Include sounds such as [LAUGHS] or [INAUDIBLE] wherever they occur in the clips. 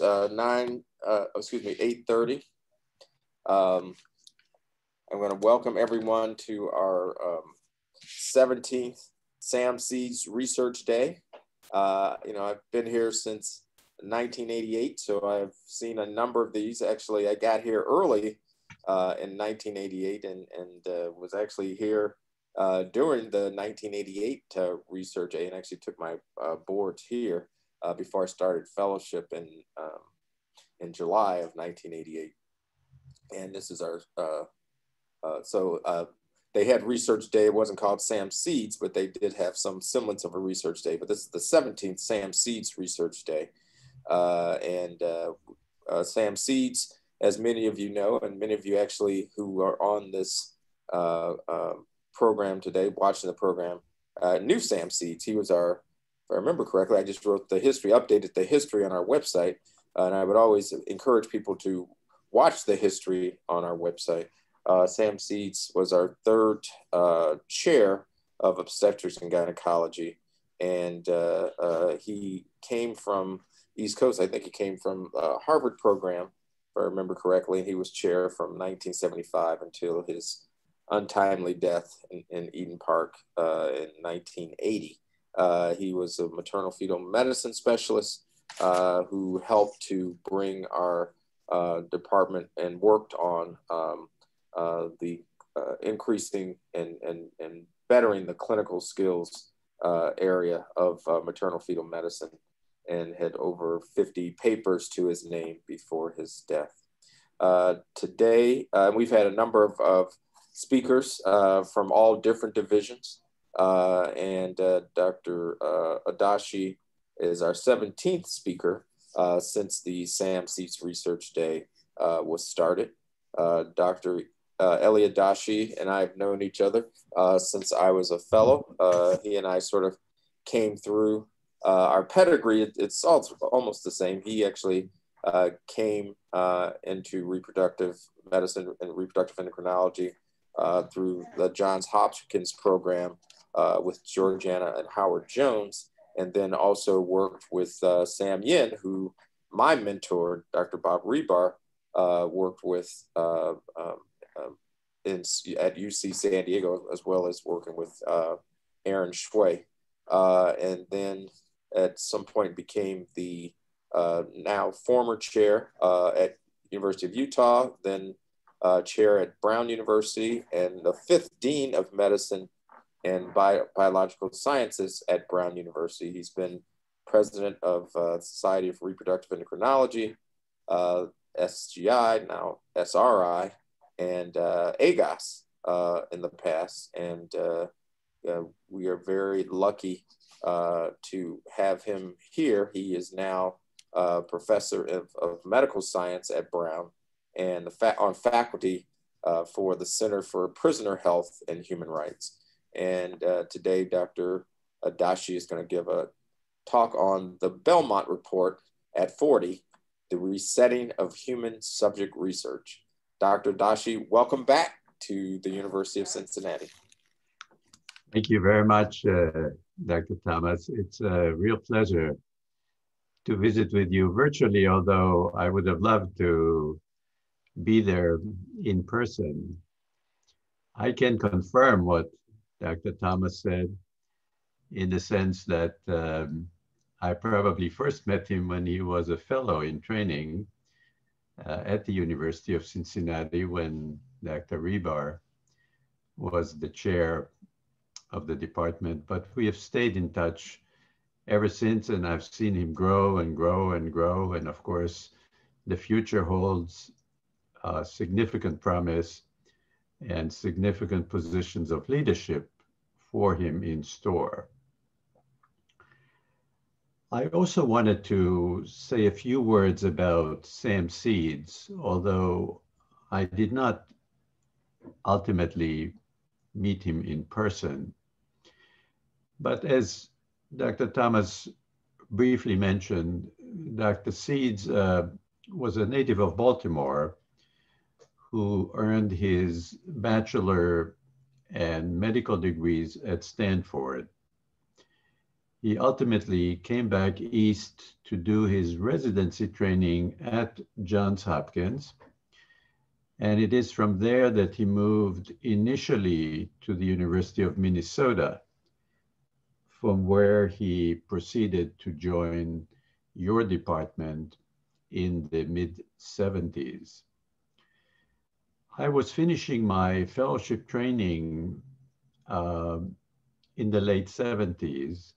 uh, 9, uh, excuse me, 8.30. Um, I'm going to welcome everyone to our um, 17th Sam Seeds Research Day. Uh, you know, I've been here since 1988, so I've seen a number of these. Actually, I got here early uh, in 1988 and, and uh, was actually here uh, during the 1988 uh, Research Day and actually took my uh, boards here uh, before I started fellowship in, um, in July of 1988. And this is our, so they had research day. It wasn't called Sam Seeds, but they did have some semblance of a research day. But this is the 17th Sam Seeds Research Day. Uh, and uh, uh, Sam Seeds, as many of you know, and many of you actually who are on this uh, um, program today, watching the program, uh, knew Sam Seeds. He was our, if I remember correctly, I just wrote the history, updated the history on our website. and I would always encourage people to watch the history on our website. Uh, Sam Seeds was our third uh, chair of obstetrics and gynecology. And uh, uh he came from East Coast. I think he came from Harvard program, if I remember correctly. And He was chair from 1975 until his untimely death in, in Eden Park uh, in 1980. Uh, he was a maternal fetal medicine specialist who helped to bring our department and worked on um, uh, the uh, increasing and, and, and bettering the clinical skills uh, area of uh, maternal fetal medicine and had over 50 papers to his name before his death. Uh, today, we've had a number of, of speakers from all different divisions. And Dr. Adashi is our 17th speaker since the Sam Seeds Research Day was started. Dr uh, Eli Adashi and I have known each other uh, since I was a fellow. Uh, he and I sort of came through uh, our pedigree. It, it's all, almost the same. He actually uh, came uh, into reproductive medicine and reproductive endocrinology through the Johns Hopkins program with Georgeanna and Howard Jones, and then also worked with Sam Yen, who my mentor, Dr. Bob Rebar, worked with um, um, in, at UC San Diego, as well as working with uh, Aaron Shui. Uh, and then at some point became the uh, now former chair uh, at University of Utah, then uh, chair at Brown University, and the fifth dean of medicine and Bio- biological sciences at Brown University. He's been president of uh, Society of Reproductive Endocrinology, SGI, now SRI, and uh, AGOS uh, in the past. And uh, we are very lucky uh, to have him here. He is now a professor of, of medical science at Brown and fa- on faculty uh, for the Center for Prisoner Health and Human Rights. And uh, today, Dr. Adashi is going to give a talk on the Belmont Report at 40, the resetting of human subject research. Dr. Adashi, welcome back to the University of Cincinnati. Thank you very much, uh, Dr. Thomas. It's a real pleasure to visit with you virtually, although I would have loved to be there in person. I can confirm what Dr. Thomas said in the sense that um, I probably first met him when he was a fellow in training uh, at the University of Cincinnati when Dr. Rebar was the chair of the department, but we have stayed in touch ever since, and I've seen him grow and grow and grow. And of course, the future holds uh, significant promise and significant positions of leadership for him in store. I also wanted to say a few words about Sam Seeds, although I did not ultimately meet him in person. But as Dr. Thomas briefly mentioned, Dr. Seeds uh, was a native of Baltimore who earned his bachelor and medical degrees at Stanford he ultimately came back east to do his residency training at Johns Hopkins. And it is from there that he moved initially to the University of Minnesota, from where he proceeded to join your department in the mid 70s. I was finishing my fellowship training uh, in the late 70s.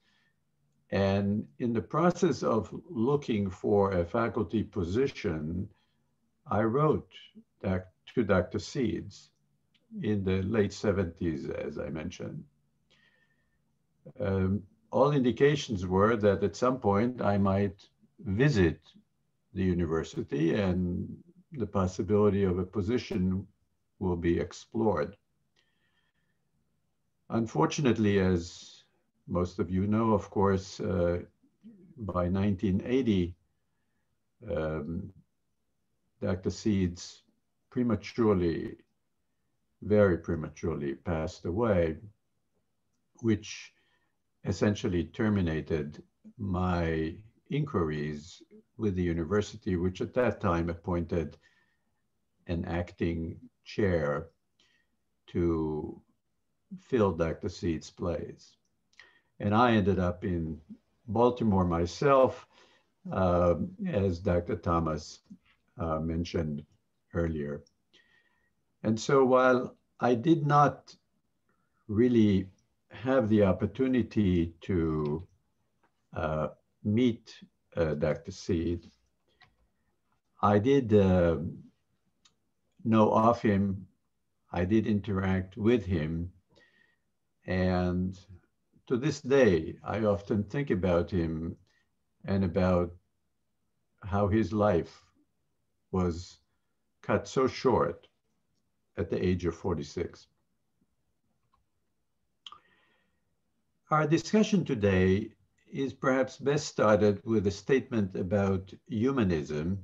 And in the process of looking for a faculty position, I wrote to Dr. Seeds in the late 70s, as I mentioned. Um, all indications were that at some point I might visit the university and the possibility of a position will be explored. Unfortunately, as most of you know, of course, uh, by 1980, um, Dr. Seeds prematurely, very prematurely passed away, which essentially terminated my inquiries with the university, which at that time appointed an acting chair to fill Dr. Seed's place. And I ended up in Baltimore myself, uh, as Dr. Thomas uh, mentioned earlier. And so while I did not really have the opportunity to uh, meet Dr. Seed, I did uh, know of him. I did interact with him. And to this day, I often think about him and about how his life was cut so short at the age of 46. Our discussion today is perhaps best started with a statement about humanism,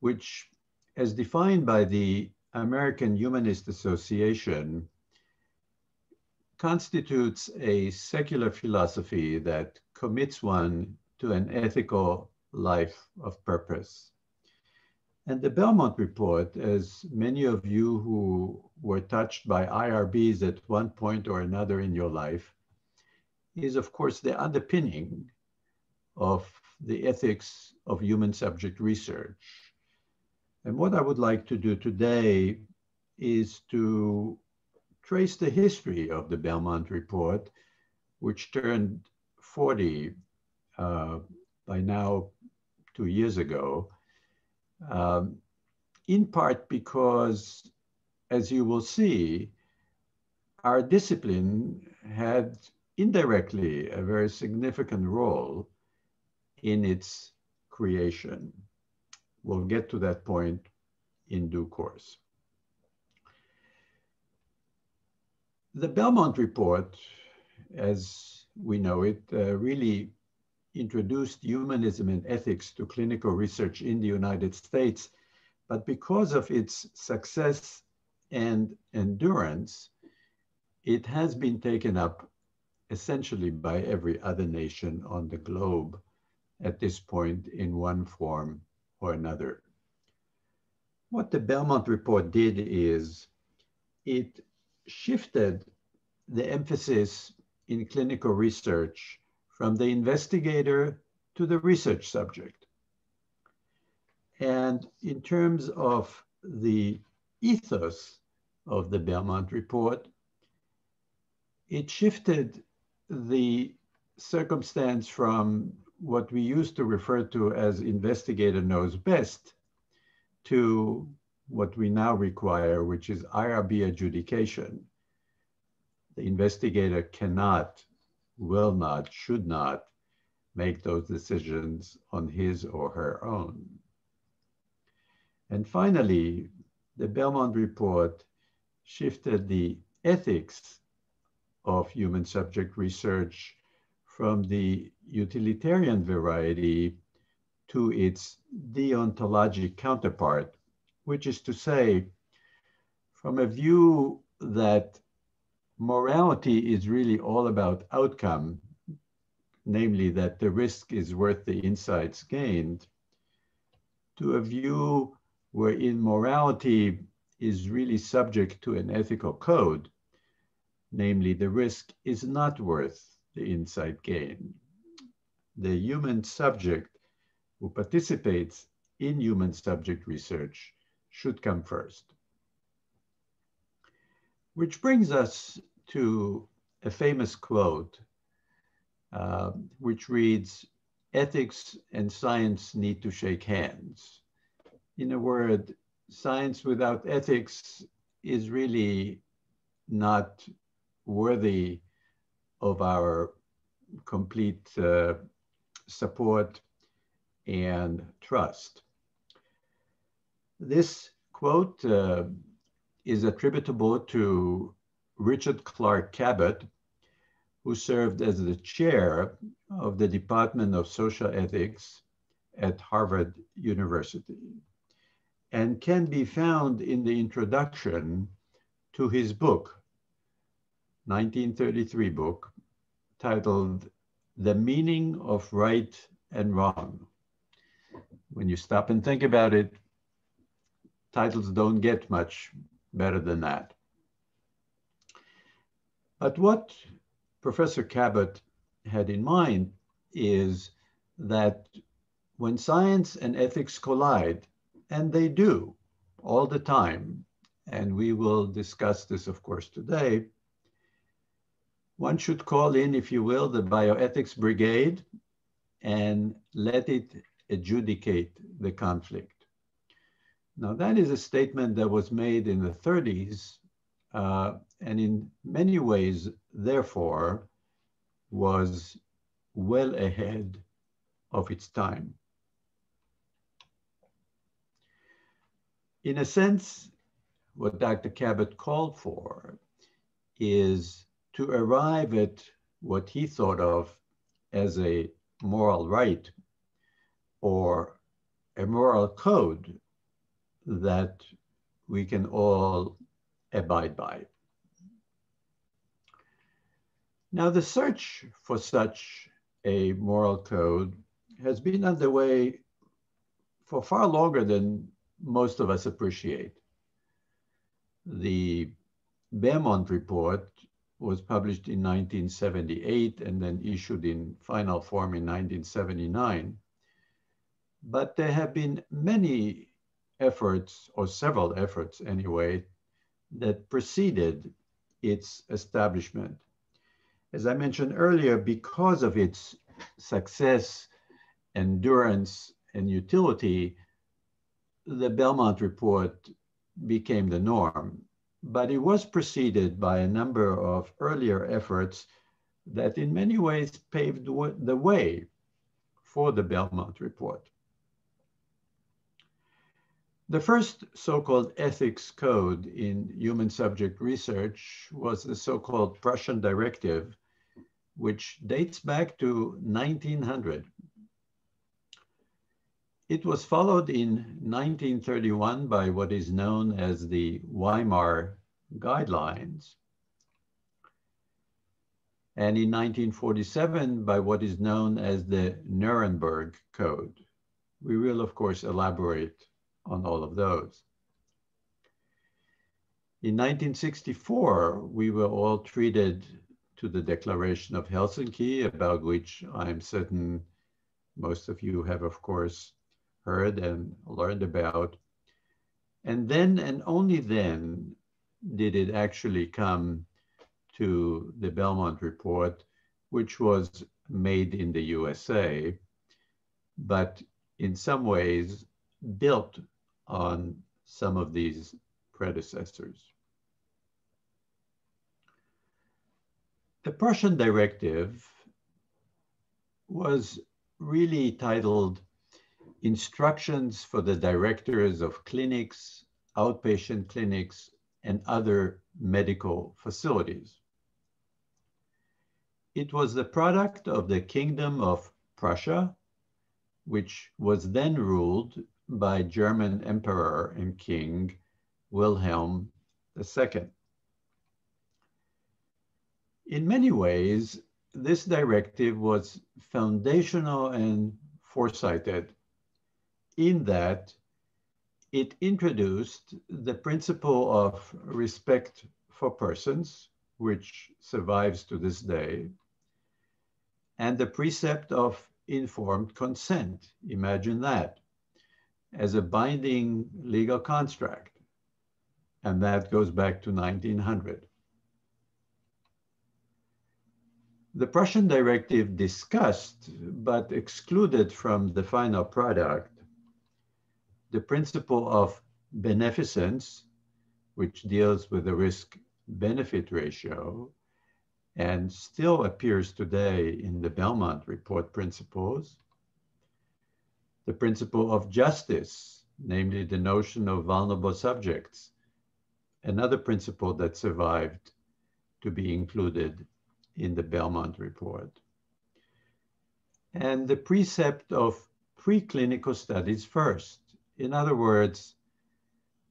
which, as defined by the American Humanist Association, constitutes a secular philosophy that commits one to an ethical life of purpose. And the Belmont Report, as many of you who were touched by IRBs at one point or another in your life, is of course the underpinning of the ethics of human subject research. And what I would like to do today is to trace the history of the Belmont Report, which turned 40 uh, by now two years ago, um, in part because, as you will see, our discipline had indirectly a very significant role in its creation. We'll get to that point in due course. The Belmont Report, as we know it, uh, really introduced humanism and ethics to clinical research in the United States. But because of its success and endurance, it has been taken up essentially by every other nation on the globe at this point in one form or another. What the Belmont Report did is it shifted the emphasis in clinical research from the investigator to the research subject. And in terms of the ethos of the Belmont Report, it shifted the circumstance from what we used to refer to as investigator knows best to what we now require, which is IRB adjudication. The investigator cannot will not, should not make those decisions on his or her own. And finally, the Belmont Report shifted the ethics of human subject research from the utilitarian variety to its deontologic counterpart, which is to say, from a view that morality is really all about outcome, namely that the risk is worth the insights gained, to a view wherein morality is really subject to an ethical code, namely the risk is not worth the insight gain. The human subject who participates in human subject research should come first. Which brings us to a famous quote, uh, which reads, ethics and science need to shake hands. In a word, science without ethics is really not worthy of our complete uh, support and trust. This quote uh, is attributable to Richard Clarke Cabot, who served as the chair of the Department of Social Ethics at Harvard University and can be found in the introduction to his book, 1933 book, titled The Meaning of Right and Wrong. When you stop and think about it, titles don't get much better than that. But what Professor Cabot had in mind is that when science and ethics collide, and they do all the time, and we will discuss this, of course, today, one should call in, if you will, the bioethics brigade and let it adjudicate the conflict. Now, that is a statement that was made in the 30s, uh, and in many ways, therefore, was well ahead of its time. In a sense, what Dr. Cabot called for is to arrive at what he thought of as a moral right or a moral code that we can all abide by. Now, the search for such a moral code has been underway for far longer than most of us appreciate. The Belmont report was published in 1978 and then issued in final form in 1979. But there have been many efforts, or several efforts anyway, that preceded its establishment. As I mentioned earlier, because of its success, endurance, and utility, the Belmont report became the norm but it was preceded by a number of earlier efforts that in many ways paved the way for the Belmont report. The first so-called ethics code in human subject research was the so-called Prussian Directive, which dates back to 1900. It was followed in 1931 by what is known as the Weimar Guidelines, and in 1947 by what is known as the Nuremberg Code. We will, of course, elaborate on all of those. In 1964, we were all treated to the Declaration of Helsinki, about which I'm certain most of you have, of course, heard and learned about. And then and only then did it actually come to the Belmont report, which was made in the USA, but in some ways built on some of these predecessors. The Prussian directive was really titled instructions for the directors of clinics, outpatient clinics, and other medical facilities. It was the product of the Kingdom of Prussia, which was then ruled by German Emperor and King Wilhelm II. In many ways, this directive was foundational and foresighted in that it introduced the principle of respect for persons, which survives to this day, and the precept of informed consent. Imagine that as a binding legal construct. And that goes back to 1900. The Prussian directive discussed, but excluded from the final product, the principle of beneficence, which deals with the risk benefit ratio, and still appears today in the Belmont Report principles. The principle of justice, namely the notion of vulnerable subjects, another principle that survived to be included in the Belmont Report. And the precept of preclinical studies first. In other words,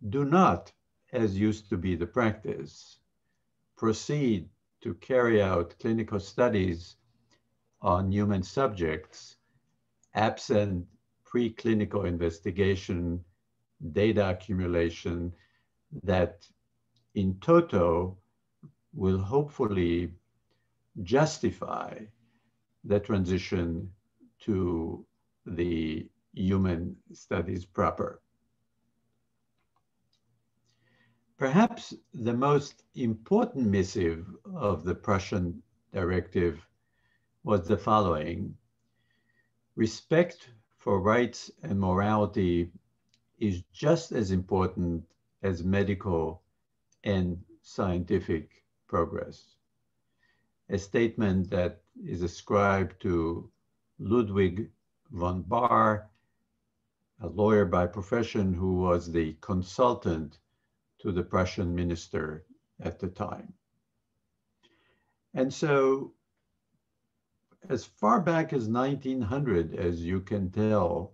do not, as used to be the practice, proceed to carry out clinical studies on human subjects absent preclinical investigation, data accumulation that in toto will hopefully justify the transition to the human studies proper. Perhaps the most important missive of the Prussian directive was the following. Respect for rights and morality is just as important as medical and scientific progress. A statement that is ascribed to Ludwig von Bar, a lawyer by profession who was the consultant to the Prussian minister at the time. And so as far back as 1900, as you can tell,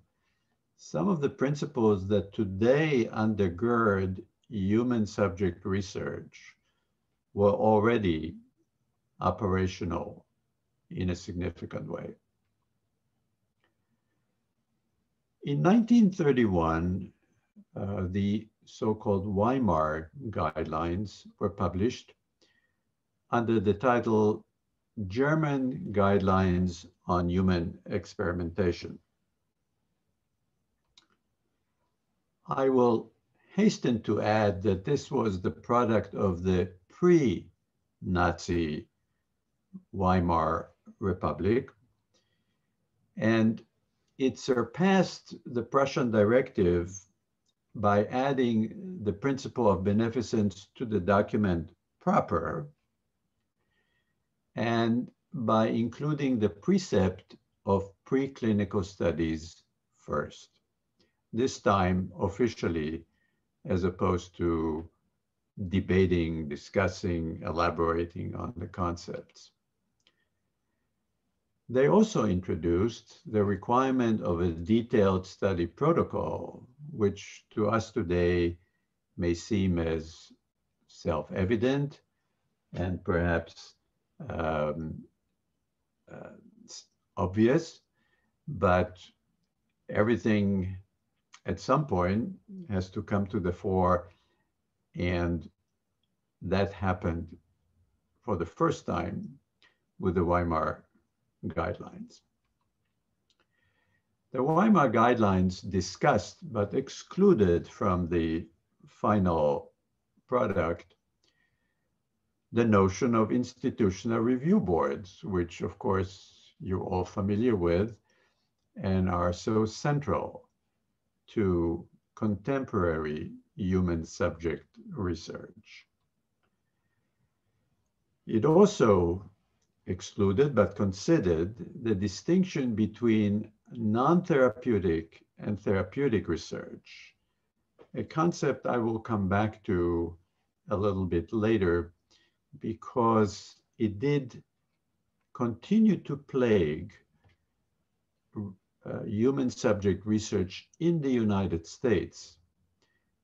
some of the principles that today undergird human subject research were already operational in a significant way. In 1931, uh, the so-called Weimar guidelines were published under the title German Guidelines on Human Experimentation. I will hasten to add that this was the product of the pre-Nazi Weimar Republic, and it surpassed the Prussian directive by adding the principle of beneficence to the document proper and by including the precept of preclinical studies first, this time officially, as opposed to debating, discussing, elaborating on the concepts. They also introduced the requirement of a detailed study protocol, which to us today may seem as self-evident and perhaps um, uh, obvious, but everything at some point has to come to the fore and that happened for the first time with the Weimar guidelines. The Weimar guidelines discussed but excluded from the final product the notion of institutional review boards, which of course you're all familiar with and are so central to contemporary human subject research. It also excluded but considered the distinction between non-therapeutic and therapeutic research, a concept I will come back to a little bit later because it did continue to plague uh, human subject research in the United States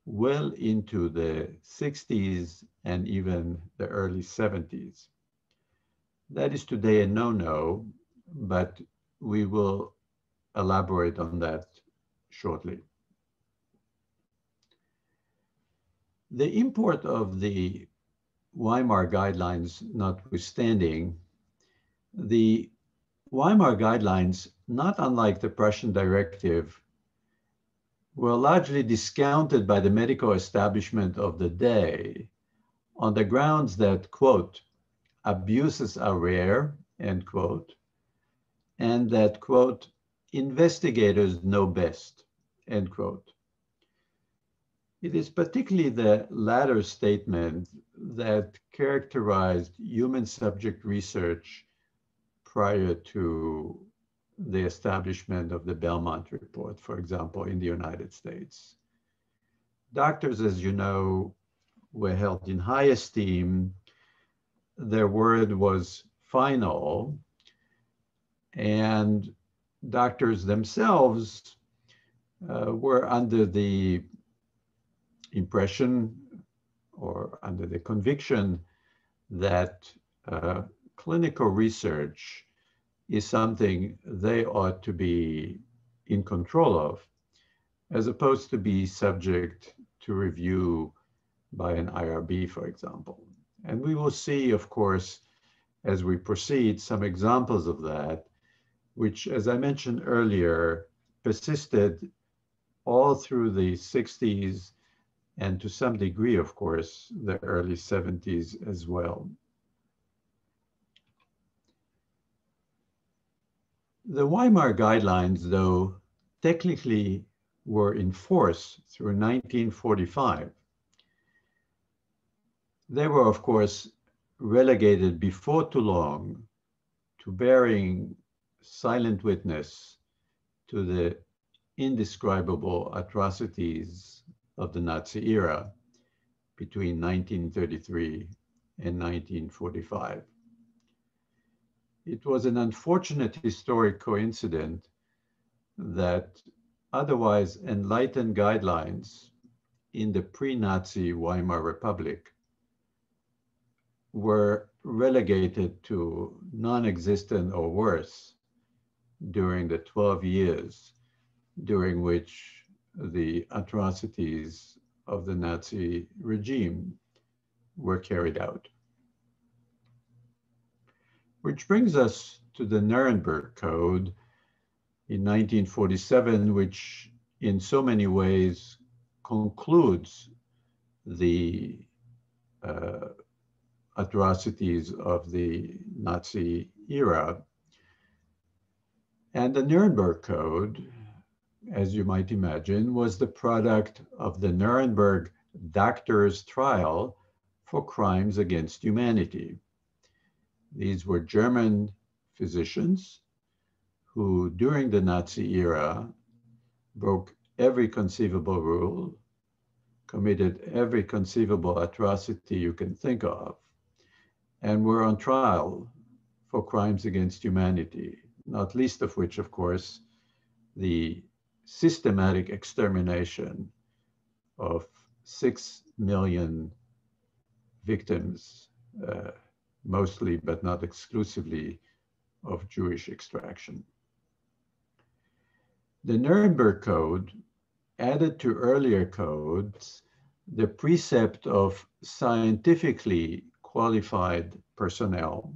well into the 60s and even the early 70s. That is today a no-no, but we will elaborate on that shortly. The import of the Weimar guidelines notwithstanding, the Weimar guidelines, not unlike the Prussian directive, were largely discounted by the medical establishment of the day on the grounds that, quote, abuses are rare, end quote, and that, quote, investigators know best, end quote. It is particularly the latter statement that characterized human subject research prior to the establishment of the Belmont Report, for example, in the United States. Doctors, as you know, were held in high esteem. Their word was final. And doctors themselves uh, were under the impression or under the conviction that uh, clinical research is something they ought to be in control of, as opposed to be subject to review by an IRB, for example. And we will see, of course, as we proceed, some examples of that, which, as I mentioned earlier, persisted all through the 60s and to some degree, of course, the early 70s as well. The Weimar guidelines, though, technically were in force through 1945. They were, of course, relegated before too long to bearing silent witness to the indescribable atrocities of the Nazi era between 1933 and 1945. It was an unfortunate historic coincidence that otherwise enlightened guidelines in the pre-Nazi Weimar Republic were relegated to non-existent or worse during the 12 years during which the atrocities of the Nazi regime were carried out. Which brings us to the Nuremberg Code in 1947, which in so many ways concludes the uh, atrocities of the Nazi era. And the Nuremberg Code, as you might imagine, was the product of the Nuremberg doctors' trial for crimes against humanity. These were German physicians who, during the Nazi era, broke every conceivable rule, committed every conceivable atrocity you can think of, and were on trial for crimes against humanity, not least of which, of course, the systematic extermination of six million victims, uh, mostly but not exclusively of Jewish extraction. The Nuremberg Code added to earlier codes the precept of scientifically qualified personnel.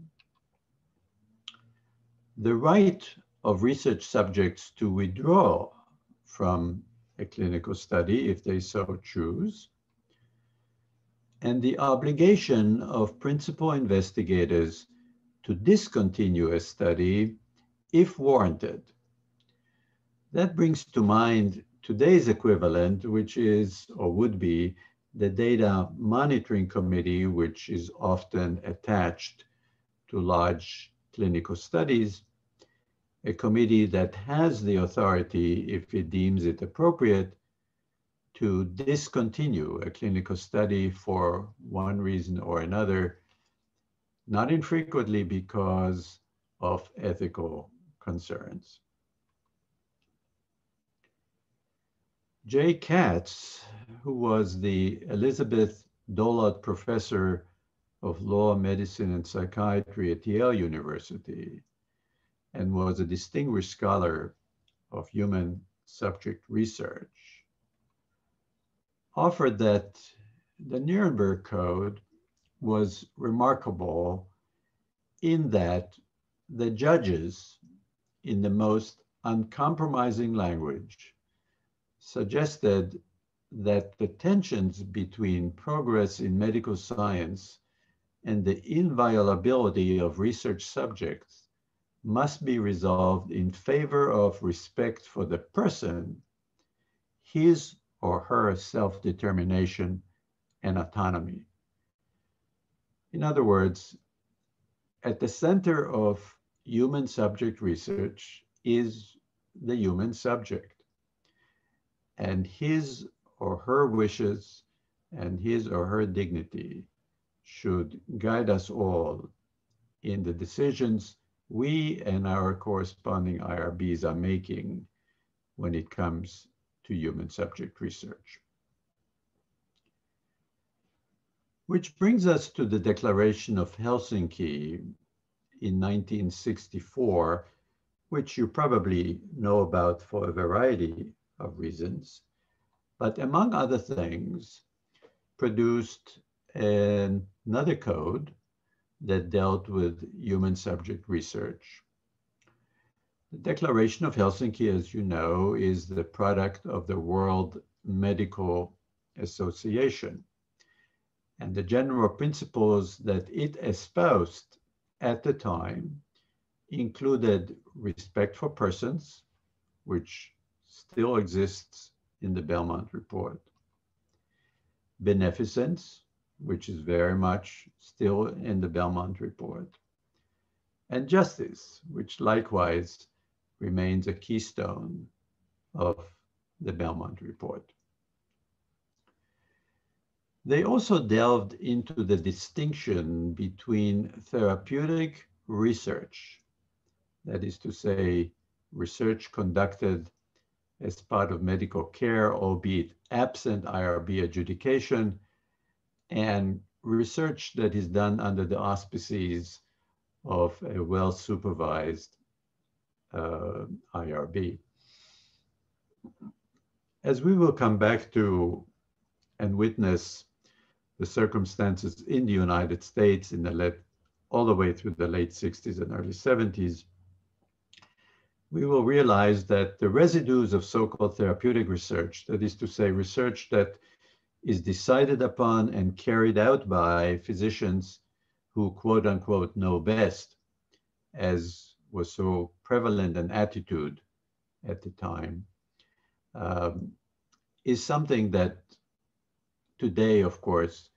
The right of research subjects to withdraw from a clinical study if they so choose, and the obligation of principal investigators to discontinue a study if warranted. That brings to mind today's equivalent, which is or would be the data monitoring committee, which is often attached to large clinical studies, a committee that has the authority, if it deems it appropriate, to discontinue a clinical study for one reason or another, not infrequently because of ethical concerns. Jay Katz, who was the Elizabeth Dollard Professor of law, medicine, and psychiatry at Yale University and was a distinguished scholar of human subject research, offered that the Nuremberg Code was remarkable in that the judges, in the most uncompromising language, suggested that the tensions between progress in medical science and the inviolability of research subjects must be resolved in favor of respect for the person, his or her self-determination and autonomy. In other words, at the center of human subject research is the human subject. And his or her wishes and his or her dignity should guide us all in the decisions we and our corresponding IRBs are making when it comes to human subject research. Which brings us to the Declaration of Helsinki in 1964, which you probably know about for a variety of reasons, but among other things, produced an, another code that dealt with human subject research. The Declaration of Helsinki, as you know, is the product of the World Medical Association. And the general principles that it espoused at the time included respect for persons, which still exists in the Belmont Report, beneficence, which is very much still in the Belmont Report, and justice, which likewise remains a keystone of the Belmont Report. They also delved into the distinction between therapeutic research, that is to say, research conducted as part of medical care, albeit absent IRB adjudication, and research that is done under the auspices of a well-supervised uh, IRB. As we will come back to and witness the circumstances in the United States in the late, all the way through the late 60s and early 70s, we will realize that the residues of so-called therapeutic research, that is to say, research that is decided upon and carried out by physicians who quote unquote know best, as was so prevalent an attitude at the time, um, is something that today, of course,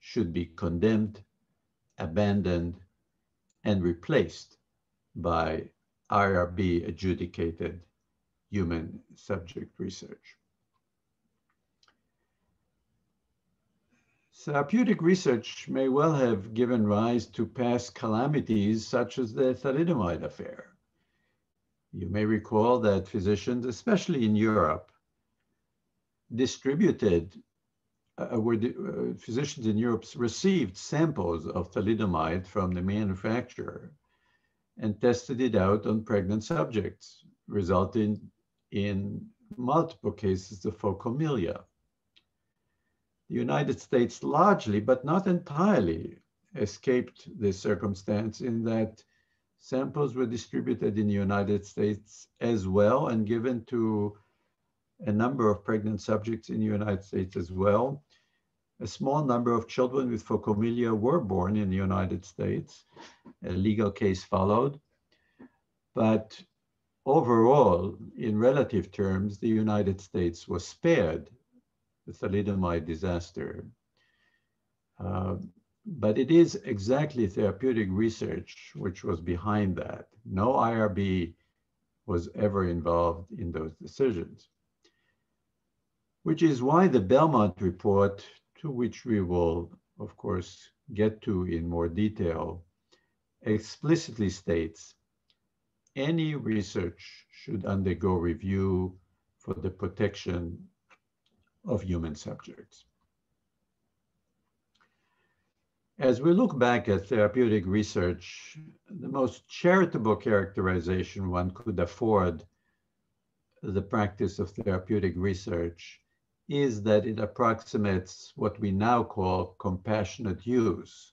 should be condemned, abandoned, and replaced by IRB adjudicated human subject research. Therapeutic research may well have given rise to past calamities such as the thalidomide affair. You may recall that physicians, especially in Europe, distributed uh, where the, uh, physicians in Europe received samples of thalidomide from the manufacturer and tested it out on pregnant subjects, resulting in multiple cases of phocomelia. The United States largely, but not entirely, escaped this circumstance in that samples were distributed in the United States as well and given to a number of pregnant subjects in the United States as well. A small number of children with phocomelia were born in the United States. A legal case followed. But overall, in relative terms, the United States was spared the thalidomide disaster. Uh, but it is exactly therapeutic research which was behind that. No IRB was ever involved in those decisions which is why the Belmont report, to which we will, of course, get to in more detail, explicitly states any research should undergo review for the protection of human subjects. As we look back at therapeutic research, the most charitable characterization one could afford the practice of therapeutic research is that it approximates what we now call compassionate use.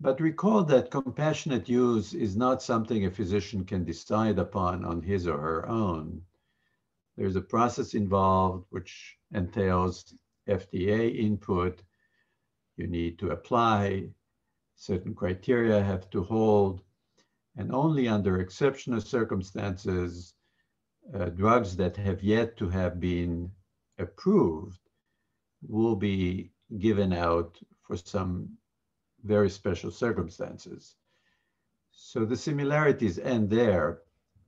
But recall that compassionate use is not something a physician can decide upon on his or her own. There's a process involved which entails FDA input. You need to apply, certain criteria have to hold, and only under exceptional circumstances uh, drugs that have yet to have been approved will be given out for some very special circumstances. So the similarities end there,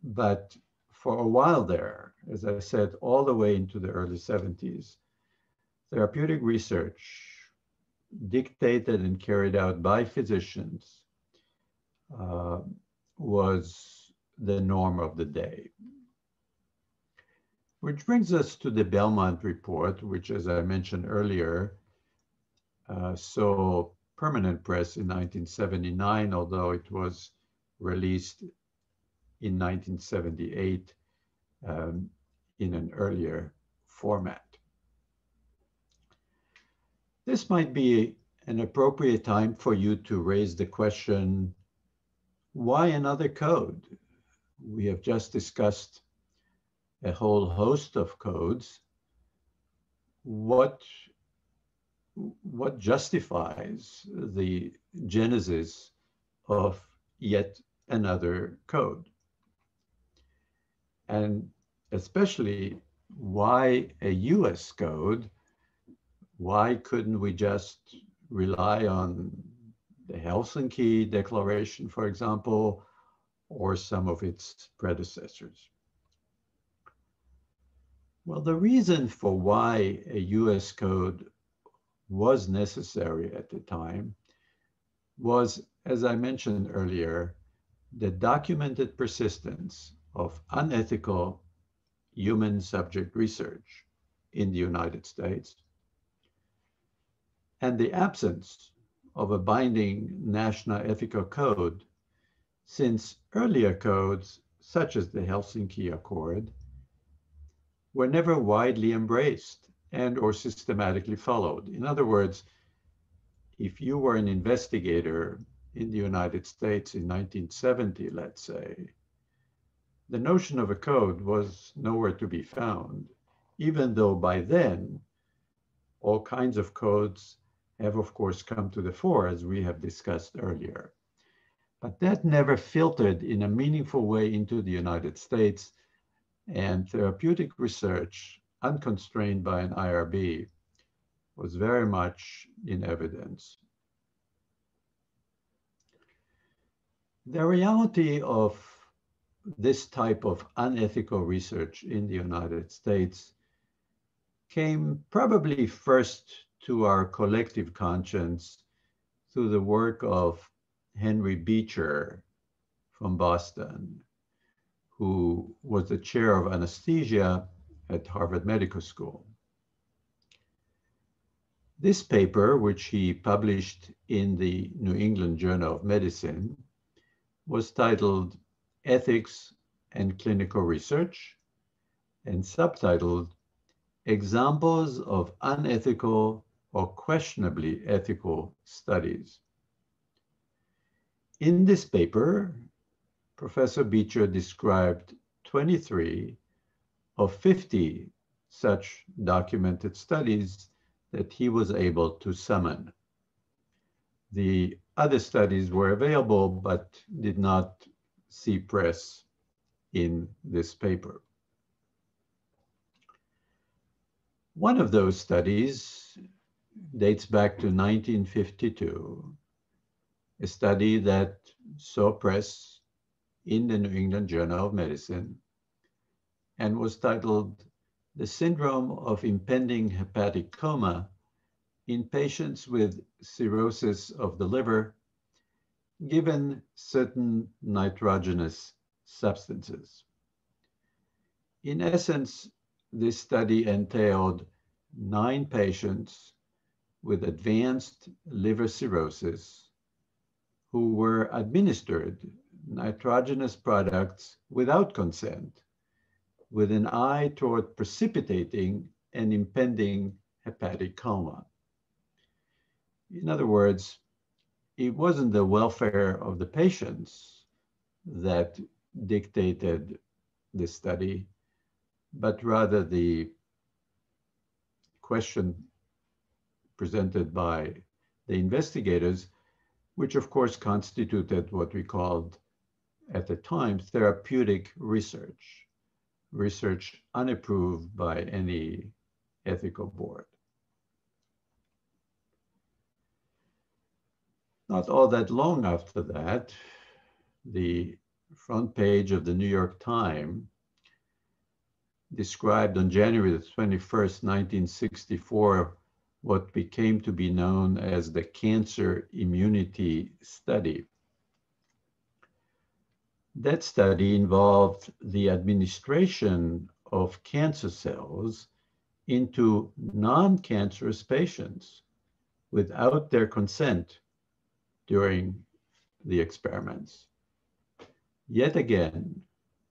but for a while there, as I said, all the way into the early 70s, therapeutic research dictated and carried out by physicians uh, was the norm of the day. Which brings us to the Belmont report, which, as I mentioned earlier, uh, saw permanent press in 1979, although it was released in 1978 um, in an earlier format. This might be an appropriate time for you to raise the question, why another code? We have just discussed a whole host of codes, what, what justifies the genesis of yet another code? And especially why a US code? Why couldn't we just rely on the Helsinki Declaration, for example, or some of its predecessors? Well, the reason for why a US code was necessary at the time was, as I mentioned earlier, the documented persistence of unethical human subject research in the United States and the absence of a binding national ethical code since earlier codes, such as the Helsinki Accord, were never widely embraced and or systematically followed. In other words, if you were an investigator in the United States in 1970, let's say, the notion of a code was nowhere to be found, even though by then all kinds of codes have, of course, come to the fore, as we have discussed earlier. But that never filtered in a meaningful way into the United States and therapeutic research, unconstrained by an IRB, was very much in evidence. The reality of this type of unethical research in the United States came probably first to our collective conscience through the work of Henry Beecher from Boston, who was the chair of anesthesia at Harvard Medical School. This paper, which he published in the New England Journal of Medicine, was titled Ethics and Clinical Research and subtitled Examples of Unethical or Questionably Ethical Studies. In this paper, Professor Beecher described 23 of 50 such documented studies that he was able to summon. The other studies were available but did not see press in this paper. One of those studies dates back to 1952, a study that saw press in the New England Journal of Medicine and was titled The Syndrome of Impending Hepatic Coma in Patients with Cirrhosis of the Liver, given certain nitrogenous substances. In essence, this study entailed nine patients with advanced liver cirrhosis who were administered nitrogenous products without consent with an eye toward precipitating an impending hepatic coma. In other words, it wasn't the welfare of the patients that dictated the study, but rather the question presented by the investigators, which of course constituted what we called at the time therapeutic research, research unapproved by any ethical board. Not all that long after that, the front page of the New York Times described on January the 21st, 1964, what became to be known as the Cancer Immunity Study. That study involved the administration of cancer cells into non-cancerous patients without their consent during the experiments. Yet again,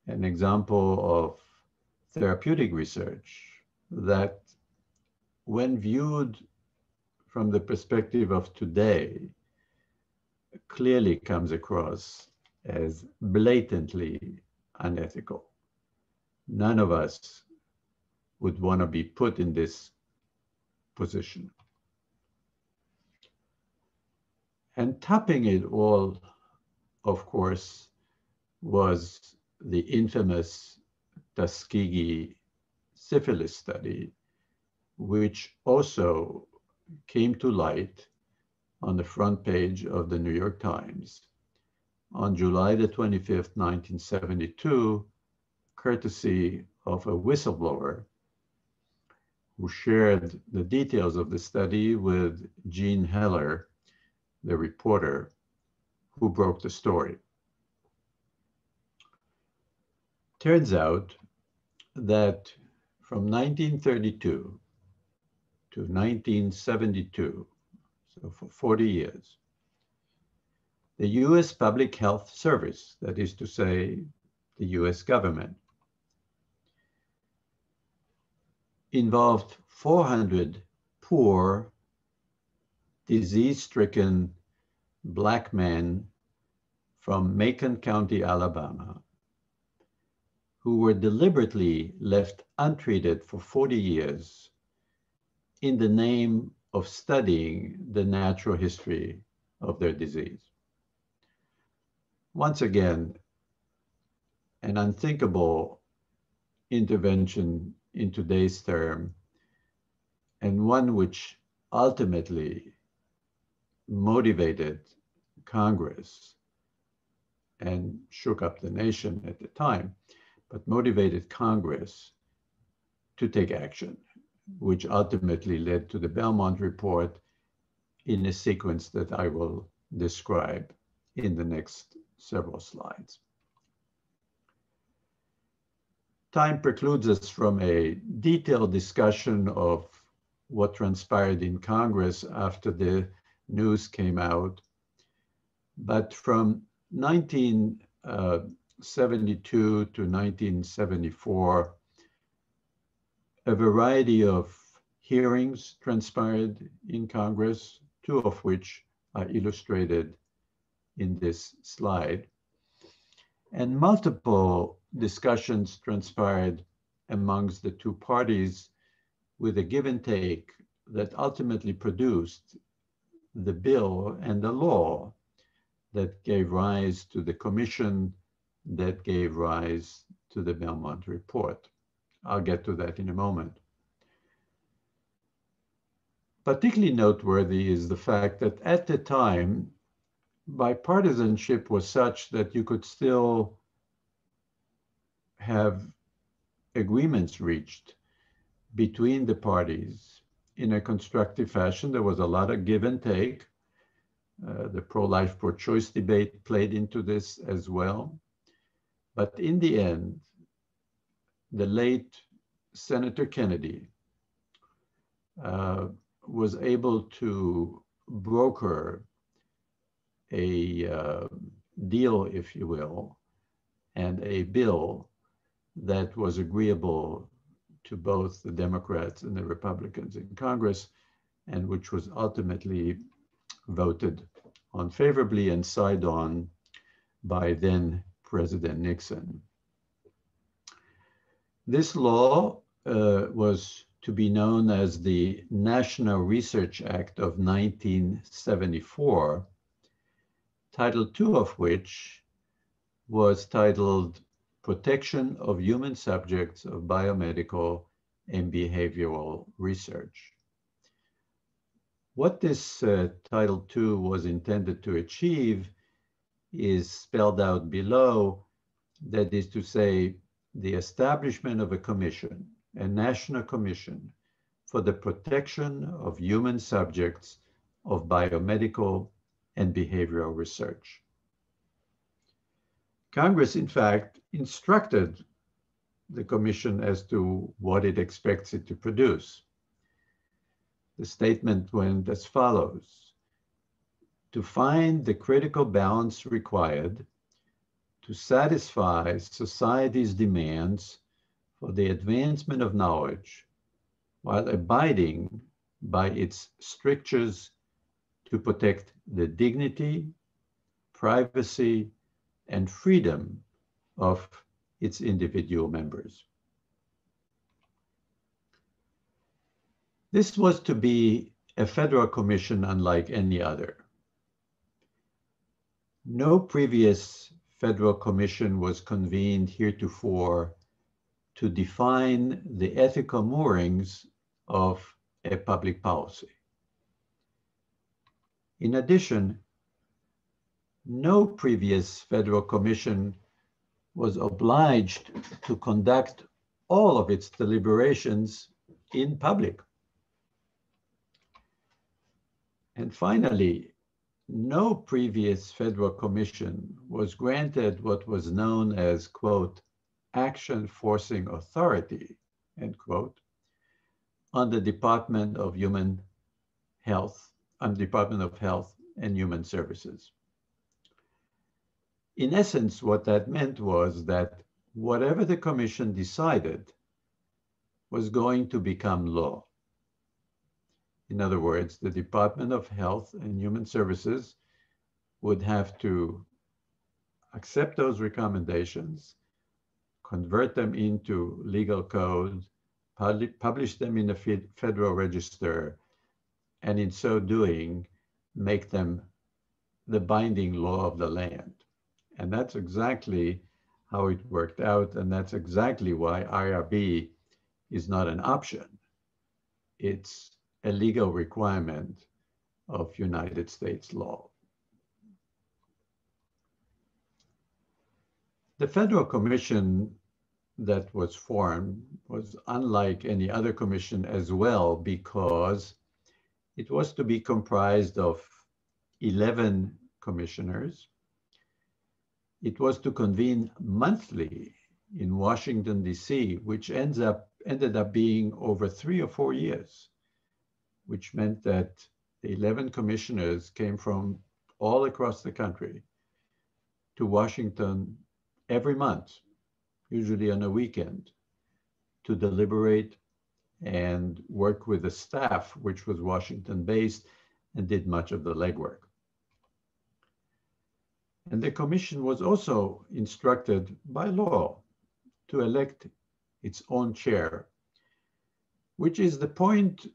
an example of therapeutic research that when viewed from the perspective of today, clearly comes across as blatantly unethical. None of us would want to be put in this position. And topping it all, of course, was the infamous Tuskegee syphilis study, which also came to light on the front page of the New York Times on July the 25th, 1972, courtesy of a whistleblower who shared the details of the study with Jean Heller, the reporter who broke the story. Turns out that from 1932 to 1972, so for 40 years, the US Public Health Service, that is to say, the US government, involved 400 poor, disease-stricken black men from Macon County, Alabama, who were deliberately left untreated for 40 years in the name of studying the natural history of their disease. Once again, an unthinkable intervention in today's term, and one which ultimately motivated Congress and shook up the nation at the time, but motivated Congress to take action, which ultimately led to the Belmont Report in a sequence that I will describe in the next several slides. Time precludes us from a detailed discussion of what transpired in Congress after the news came out. But from 1972 uh, to 1974, a variety of hearings transpired in Congress, two of which are illustrated in this slide. And multiple discussions transpired amongst the two parties with a give and take that ultimately produced the bill and the law that gave rise to the commission that gave rise to the Belmont report. I'll get to that in a moment. Particularly noteworthy is the fact that at the time, bipartisanship was such that you could still have agreements reached between the parties in a constructive fashion. There was a lot of give and take. Uh, the pro-life, pro-choice debate played into this as well. But in the end, the late Senator Kennedy, uh, was able to broker a uh, deal, if you will, and a bill that was agreeable to both the Democrats and the Republicans in Congress, and which was ultimately voted on favorably and signed on by then President Nixon. This law uh, was to be known as the National Research Act of 1974, Title II of which was titled Protection of Human Subjects of Biomedical and Behavioral Research. What this uh, Title II was intended to achieve is spelled out below. That is to say, the establishment of a commission, a national commission for the protection of human subjects of biomedical and behavioral research. Congress, in fact, instructed the commission as to what it expects it to produce. The statement went as follows. To find the critical balance required to satisfy society's demands for the advancement of knowledge while abiding by its strictures to protect the dignity, privacy, and freedom of its individual members. This was to be a federal commission unlike any other. No previous federal commission was convened heretofore to define the ethical moorings of a public policy. In addition, no previous federal commission was obliged to conduct all of its deliberations in public. And finally, no previous federal commission was granted what was known as, quote, action forcing authority, end quote, on the Department of Human Health, Department of Health and Human Services. In essence, what that meant was that whatever the commission decided was going to become law. In other words, the Department of Health and Human Services would have to accept those recommendations, convert them into legal code, publish them in the Federal Register, and in so doing, make them the binding law of the land. And that's exactly how it worked out. And that's exactly why IRB is not an option. It's a legal requirement of United States law. The Federal Commission that was formed was unlike any other commission as well because it was to be comprised of 11 commissioners. It was to convene monthly in Washington, D.C., which ends up, ended up being over three or four years which meant that the 11 commissioners came from all across the country to Washington every month, usually on a weekend, to deliberate and worked with the staff, which was Washington based and did much of the legwork. And the commission was also instructed by law to elect its own chair, which is the point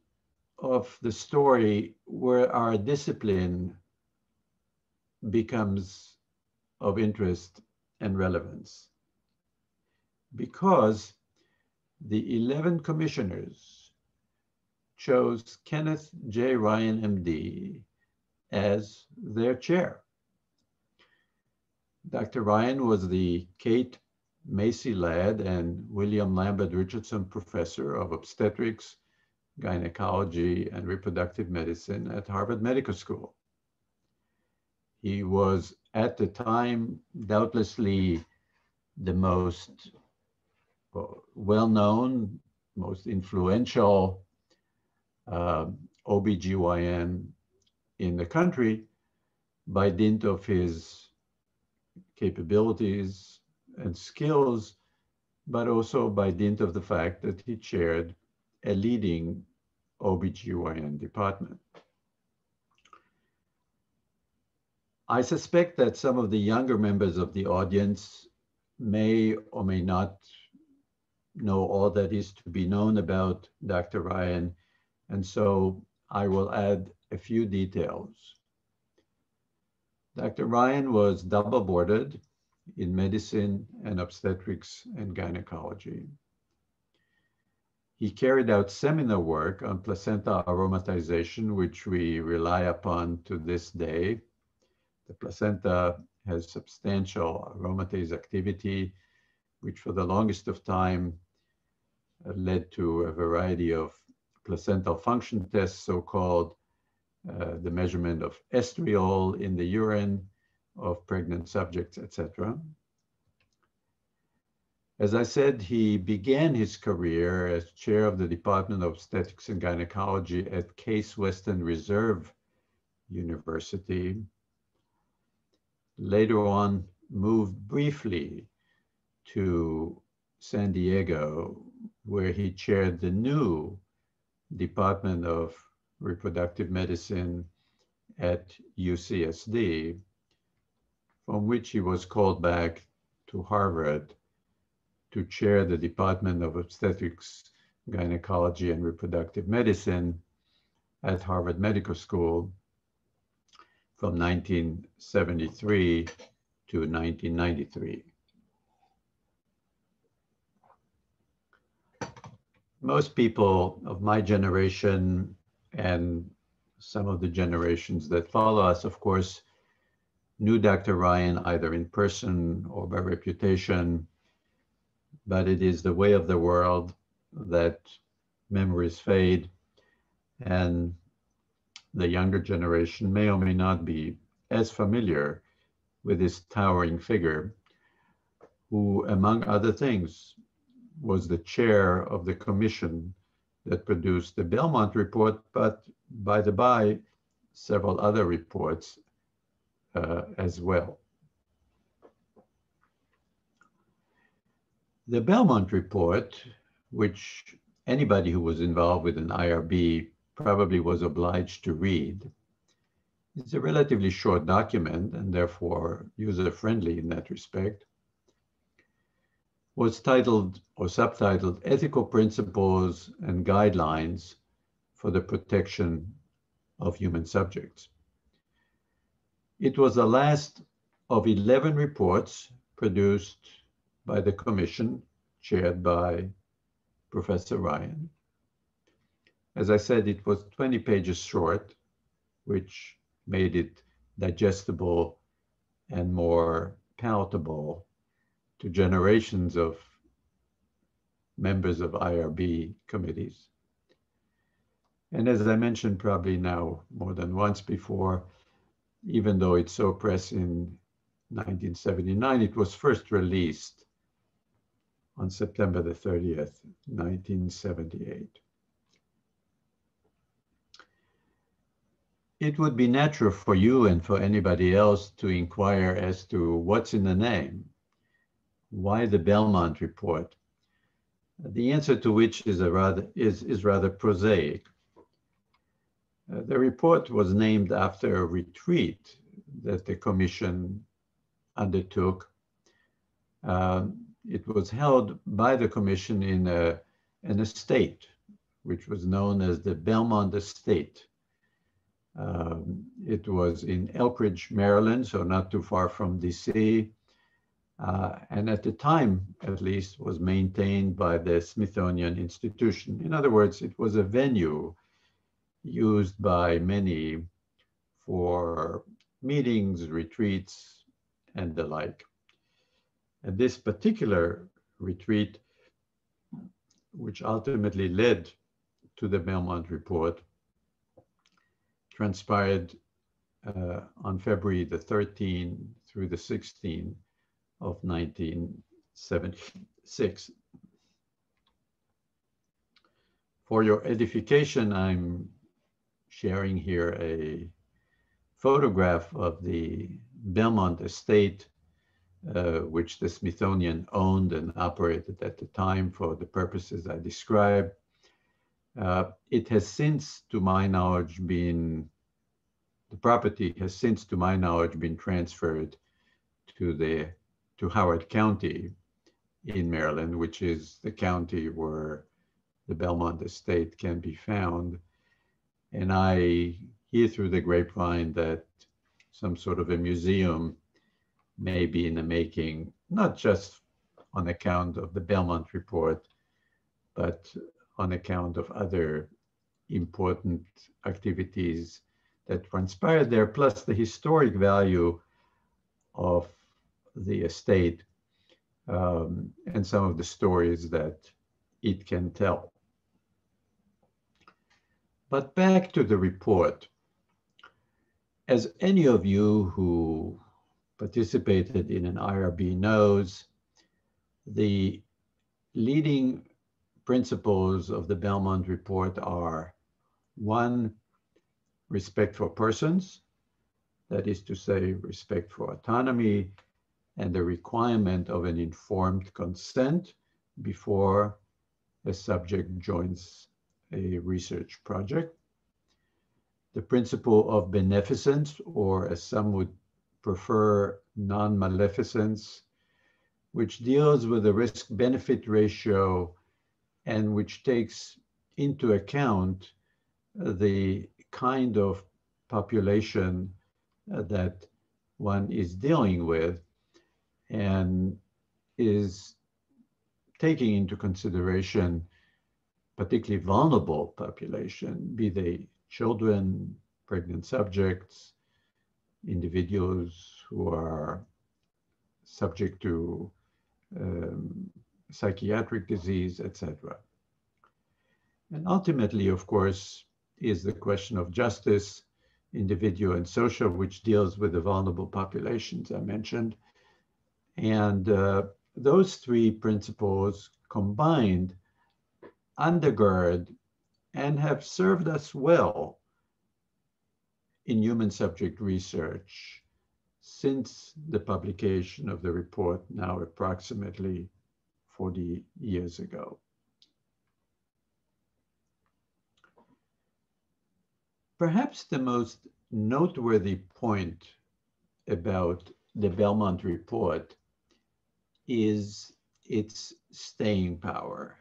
of the story where our discipline becomes of interest and relevance. Because the 11 commissioners chose Kenneth J. Ryan, MD, as their chair. Dr. Ryan was the Kate Macy Ladd and William Lambert Richardson Professor of Obstetrics gynecology and reproductive medicine at Harvard Medical School. He was at the time doubtlessly the most well-known, most influential uh, OBGYN in the country by dint of his capabilities and skills, but also by dint of the fact that he chaired a leading OBGYN department. I suspect that some of the younger members of the audience may or may not know all that is to be known about Dr. Ryan, and so I will add a few details. Dr. Ryan was double boarded in medicine and obstetrics and gynecology. He carried out seminal work on placenta aromatization, which we rely upon to this day. The placenta has substantial aromatase activity, which for the longest of time led to a variety of placental function tests, so-called uh, the measurement of estriol in the urine of pregnant subjects, etc. As I said, he began his career as chair of the Department of Obstetrics and Gynecology at Case Western Reserve University. Later on, moved briefly to San Diego, where he chaired the new Department of Reproductive Medicine at UCSD, from which he was called back to Harvard to chair the Department of Obstetrics, Gynecology, and Reproductive Medicine at Harvard Medical School from 1973 to 1993. Most people of my generation and some of the generations that follow us, of course, knew Dr. Ryan either in person or by reputation but it is the way of the world that memories fade and the younger generation may or may not be as familiar with this towering figure who, among other things, was the chair of the commission that produced the Belmont report, but by the by, several other reports uh, as well. The Belmont report, which anybody who was involved with an IRB probably was obliged to read, is a relatively short document and therefore user-friendly in that respect, was titled or subtitled Ethical Principles and Guidelines for the Protection of Human Subjects. It was the last of 11 reports produced by the commission chaired by Professor Ryan. As I said, it was 20 pages short, which made it digestible and more palatable to generations of members of IRB committees. And as I mentioned probably now more than once before, even though it's so press in 1979, it was first released on September the 30th, 1978. It would be natural for you and for anybody else to inquire as to what's in the name. Why the Belmont report? The answer to which is, rather, is, is rather prosaic. Uh, the report was named after a retreat that the commission undertook um, it was held by the commission in a, an estate, which was known as the Belmont Estate. Um, it was in Elkridge, Maryland, so not too far from DC. Uh, and at the time, at least, was maintained by the Smithsonian Institution. In other words, it was a venue used by many for meetings, retreats, and the like. And this particular retreat, which ultimately led to the Belmont report, transpired uh, on February the 13th through the 16th of 1976. For your edification, I'm sharing here a photograph of the Belmont estate, uh, which the Smithsonian owned and operated at the time for the purposes I described. Uh, it has since, to my knowledge, been, the property has since, to my knowledge, been transferred to the, to Howard County in Maryland, which is the county where the Belmont estate can be found. And I hear through the grapevine that some sort of a museum may be in the making, not just on account of the Belmont report, but on account of other important activities that transpired there, plus the historic value of the estate um, and some of the stories that it can tell. But back to the report. As any of you who participated in an IRB knows, the leading principles of the Belmont Report are one, respect for persons, that is to say, respect for autonomy and the requirement of an informed consent before a subject joins a research project. The principle of beneficence, or as some would prefer, non-maleficence, which deals with the risk-benefit ratio and which takes into account the kind of population that one is dealing with and is taking into consideration particularly vulnerable population, be they children, pregnant subjects, individuals who are subject to um, psychiatric disease, etc. And ultimately, of course, is the question of justice, individual and social, which deals with the vulnerable populations I mentioned. And uh, those three principles combined undergird and have served us well in human subject research since the publication of the report now approximately 40 years ago. Perhaps the most noteworthy point about the Belmont report is its staying power.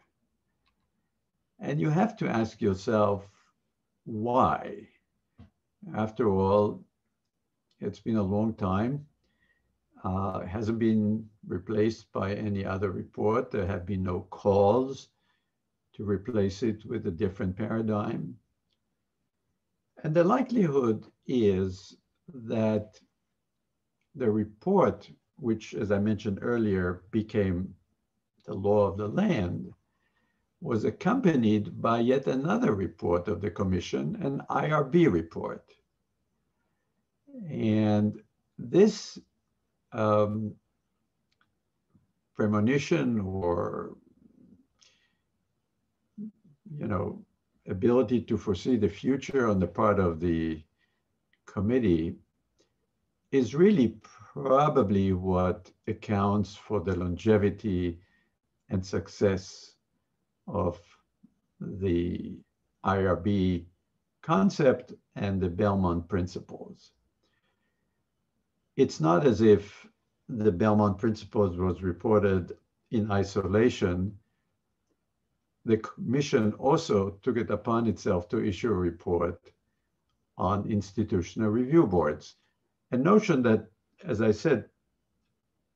And you have to ask yourself, why? After all, it's been a long time. Uh, hasn't been replaced by any other report. There have been no calls to replace it with a different paradigm. And the likelihood is that the report, which, as I mentioned earlier, became the law of the land, was accompanied by yet another report of the commission, an IRB report. And this um, premonition or, you know, ability to foresee the future on the part of the committee is really probably what accounts for the longevity and success of the IRB concept and the Belmont principles. It's not as if the Belmont principles was reported in isolation. The commission also took it upon itself to issue a report on institutional review boards. A notion that, as I said,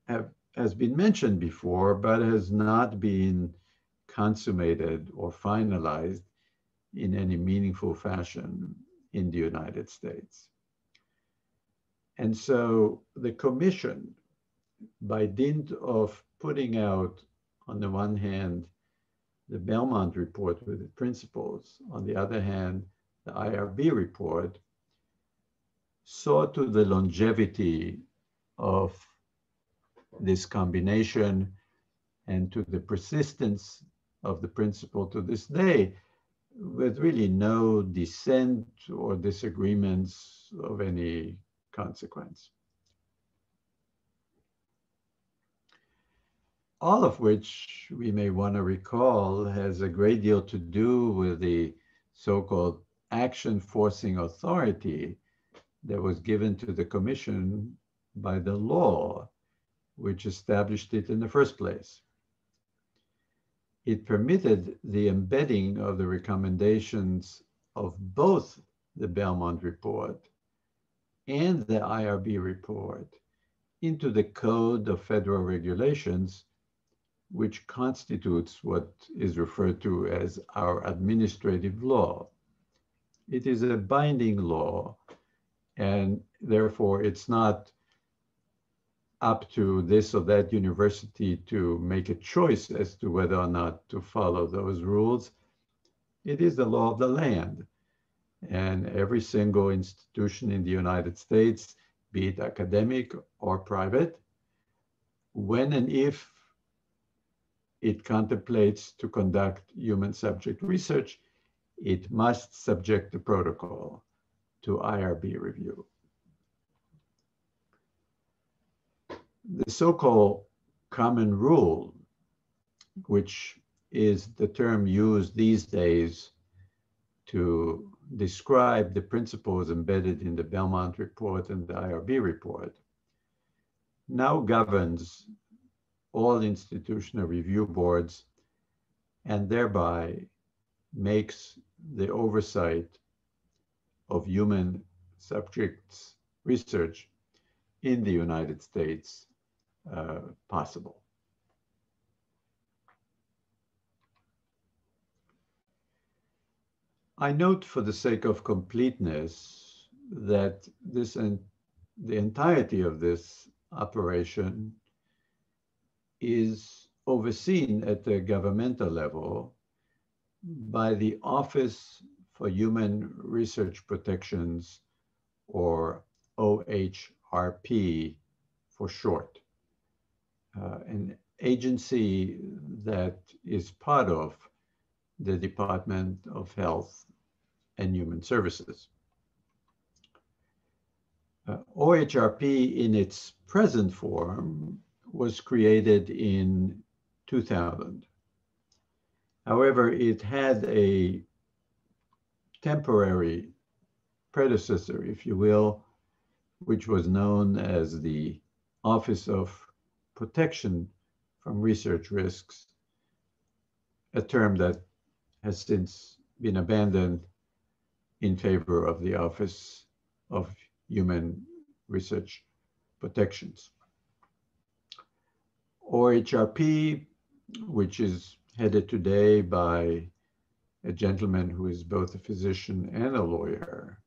have, has been mentioned before, but has not been consummated or finalized in any meaningful fashion in the United States. And so the commission, by dint of putting out, on the one hand, the Belmont report with the principles, on the other hand, the IRB report, saw to the longevity of this combination and to the persistence of the principle to this day, with really no dissent or disagreements of any consequence. All of which we may want to recall has a great deal to do with the so-called action forcing authority that was given to the commission by the law which established it in the first place. It permitted the embedding of the recommendations of both the Belmont report and the IRB report into the Code of Federal Regulations, which constitutes what is referred to as our administrative law. It is a binding law, and therefore it's not up to this or that university to make a choice as to whether or not to follow those rules. It is the law of the land. And every single institution in the United States, be it academic or private, when and if it contemplates to conduct human subject research, it must subject the protocol to IRB review. The so-called common rule, which is the term used these days to describe the principles embedded in the Belmont report and the IRB report, now governs all institutional review boards and thereby makes the oversight of human subjects research in the United States uh, possible. I note for the sake of completeness that this and the entirety of this operation is overseen at the governmental level by the Office for Human Research Protections, or OHRP for short an agency that is part of the Department of Health and Human Services. Uh, OHRP in its present form was created in 2000. However, it had a temporary predecessor, if you will, which was known as the Office of protection from research risks, a term that has since been abandoned in favor of the Office of Human Research Protections. OHRP, which is headed today by a gentleman who is both a physician and a lawyer,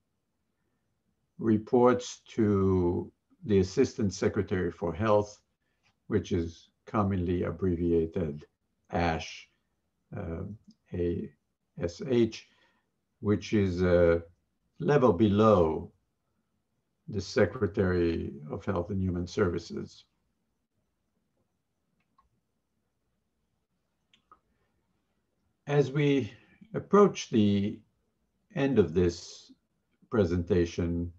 reports to the Assistant Secretary for Health which is commonly abbreviated ASH, uh, ASH, which is a level below the Secretary of Health and Human Services. As we approach the end of this presentation,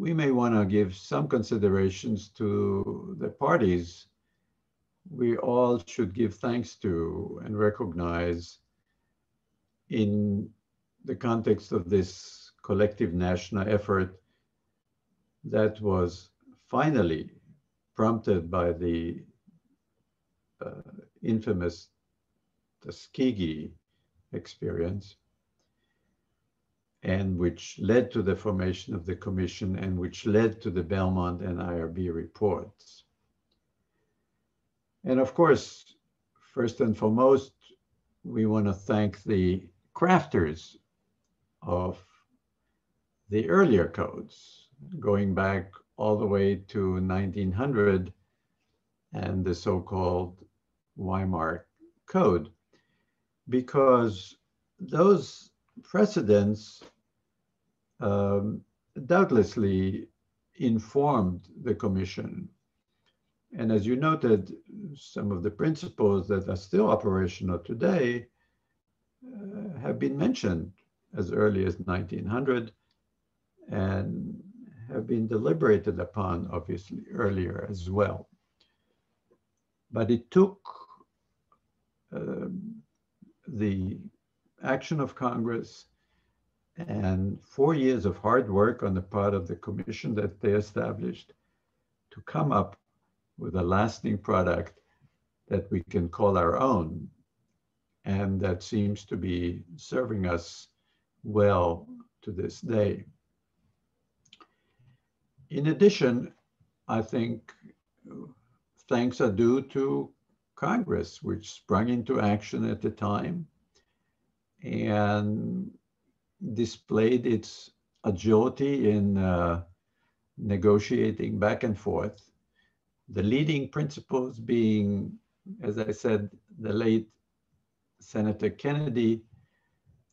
we may want to give some considerations to the parties. We all should give thanks to and recognize in the context of this collective national effort that was finally prompted by the uh, infamous Tuskegee experience and which led to the formation of the commission and which led to the Belmont and IRB reports. And of course, first and foremost, we want to thank the crafters of the earlier codes, going back all the way to 1900 and the so-called Weimar Code, because those precedents um, doubtlessly informed the commission. And as you noted, some of the principles that are still operational today uh, have been mentioned as early as 1900 and have been deliberated upon, obviously, earlier as well. But it took um, the action of Congress and four years of hard work on the part of the commission that they established to come up with a lasting product that we can call our own and that seems to be serving us well to this day. In addition, I think thanks are due to Congress, which sprung into action at the time and displayed its agility in uh, negotiating back and forth. The leading principals being, as I said, the late Senator Kennedy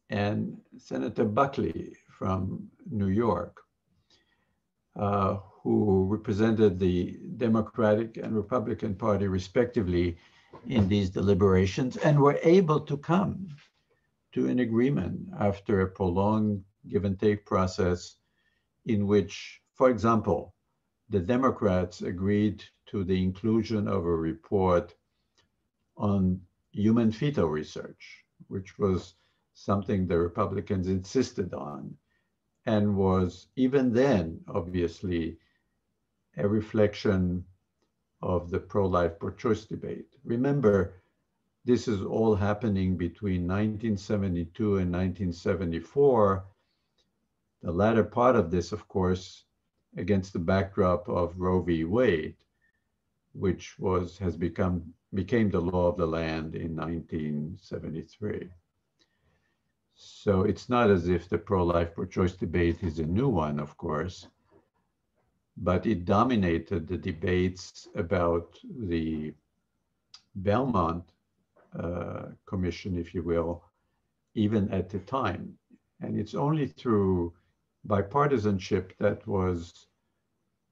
and Senator Buckley from New York, uh, who represented the Democratic and Republican Party respectively in these deliberations and were able to come to an agreement after a prolonged give and take process in which, for example, the Democrats agreed to the inclusion of a report on human fetal research, which was something the Republicans insisted on and was even then, obviously, a reflection of the pro-life, pro-choice debate. Remember, this is all happening between 1972 and 1974. The latter part of this, of course, against the backdrop of Roe v. Wade, which was has become became the law of the land in 1973. So it's not as if the pro-life, pro-choice debate is a new one, of course, but it dominated the debates about the Belmont Uh, commission, if you will, even at the time. And it's only through bipartisanship that was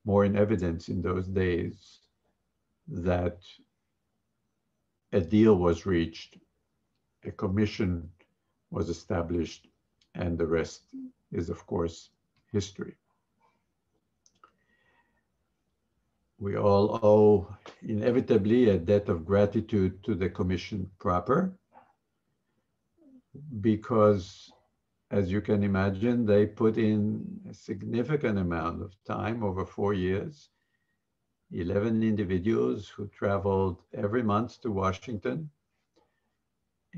more in evidence in those days that a deal was reached, a commission was established, and the rest is, of course, history. We all owe inevitably a debt of gratitude to the commission proper because as you can imagine they put in a significant amount of time over four years. 11 individuals who traveled every month to washington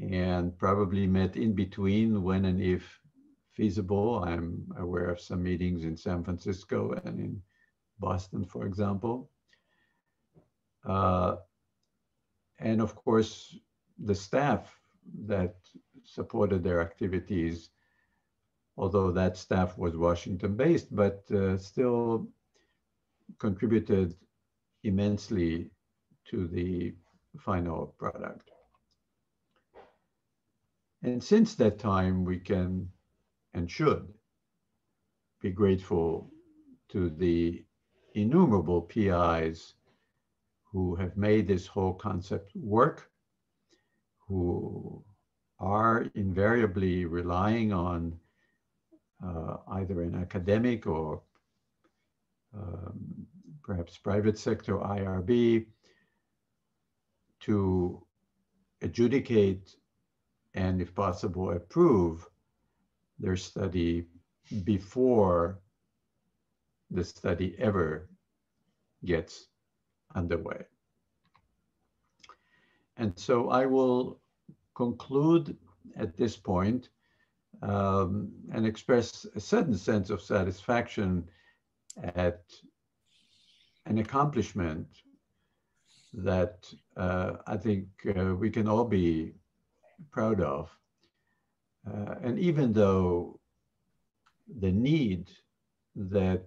and probably met in between when and if feasible. I'm aware of some meetings in san francisco and in Boston, for example. Uh, and of course, the staff that supported their activities, although that staff was Washington based, but uh, still contributed immensely to the final product. And since that time, we can and should be grateful to the innumerable PIs who have made this whole concept work, who are invariably relying on uh, either an academic or um, perhaps private sector IRB to adjudicate and if possible approve their study before the study ever gets underway. And so I will conclude at this point um, and express a certain sense of satisfaction at an accomplishment that uh, I think uh, we can all be proud of. Uh, and even though the need that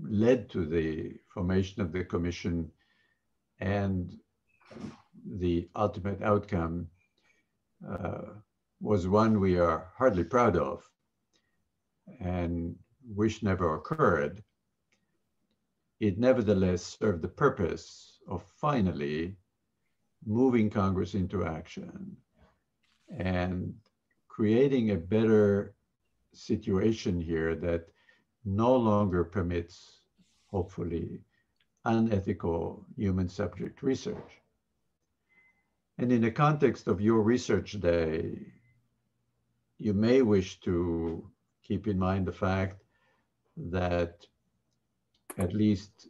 led to the formation of the commission and the ultimate outcome uh, was one we are hardly proud of and wish never occurred. It nevertheless served the purpose of finally moving Congress into action and creating a better situation here that no longer permits, hopefully, unethical human subject research. And in the context of your research day, you may wish to keep in mind the fact that at least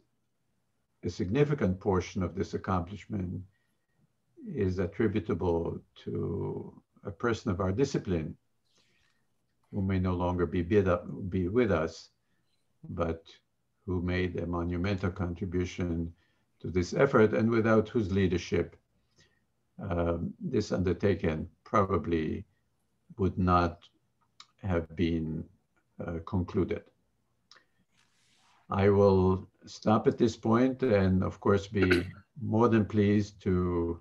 a significant portion of this accomplishment is attributable to a person of our discipline who may no longer be, be with us, but who made a monumental contribution to this effort and without whose leadership um, this undertaking probably would not have been uh, concluded. I will stop at this point and of course be more than pleased to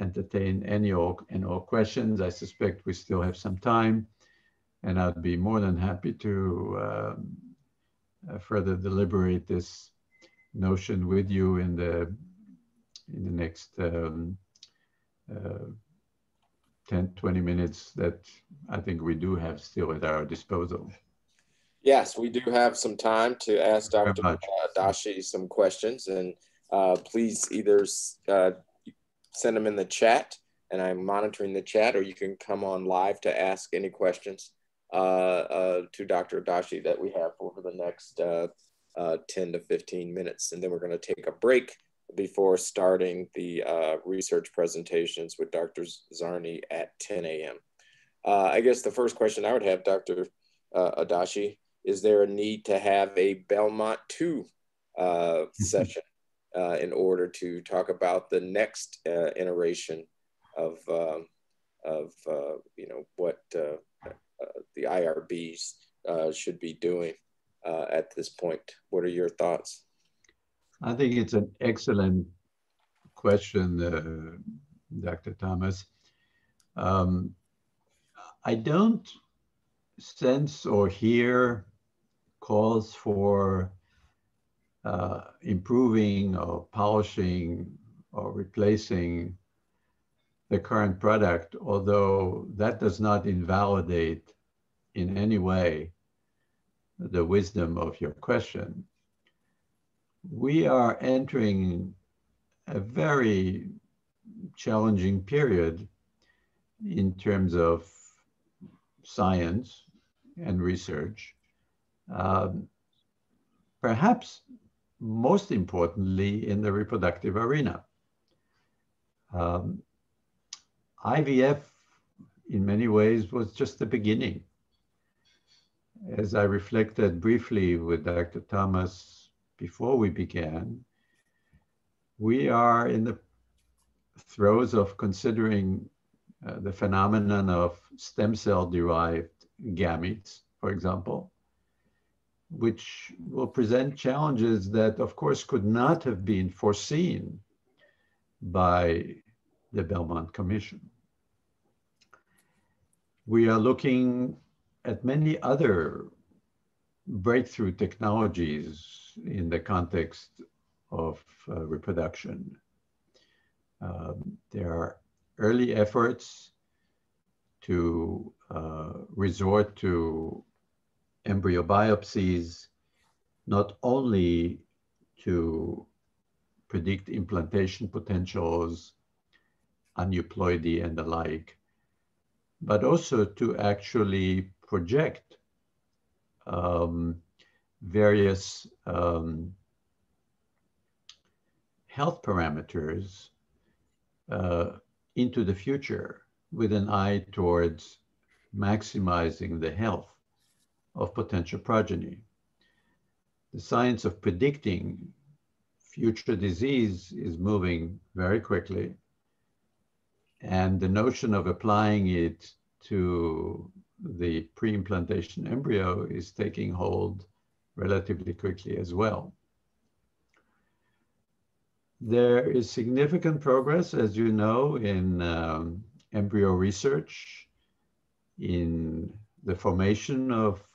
entertain any or, and all questions. I suspect we still have some time and I'd be more than happy to um, further deliberate this notion with you in the in the next um, uh, 10, 20 minutes that I think we do have still at our disposal. Yes, we do have some time to ask Dr. Uh, Dashi some questions, and uh, please either uh, send them in the chat, and I'm monitoring the chat, or you can come on live to ask any questions uh, uh to Dr. Adashi that we have over the next uh, 10 to 15 minutes, and then we're going to take a break before starting the research presentations with Dr. Zarni at 10 a.m. I guess the first question I would have, Dr. Adashi, is there a need to have a Belmont 2 uh, mm-hmm. session uh, in order to talk about the next uh, iteration of, um, of uh, you know, what uh, uh, the IRBs should be doing at this point? What are your thoughts? I think it's an excellent question, Dr. Thomas. Um, I don't sense or hear calls for uh, improving or polishing or replacing the current product, although that does not invalidate in any way the wisdom of your question. We are entering a very challenging period in terms of science and research um, perhaps most importantly in the reproductive arena. Um, IVF in many ways was just the beginning. As I reflected briefly with Dr. Thomas before we began, we are in the throes of considering uh, the phenomenon of stem cell derived gametes for example, which will present challenges that, of course, could not have been foreseen by the Belmont Commission. We are looking at many other breakthrough technologies in the context of uh, reproduction. Um, there are early efforts to uh, resort to embryo biopsies, not only to predict implantation potentials, aneuploidy and the like, but also to actually project um, various um, health parameters uh, into the future with an eye towards maximizing the health of potential progeny. The science of predicting future disease is moving very quickly. And the notion of applying it to the pre-implantation embryo is taking hold relatively quickly as well. There is significant progress, as you know, in um, embryo research, in the formation of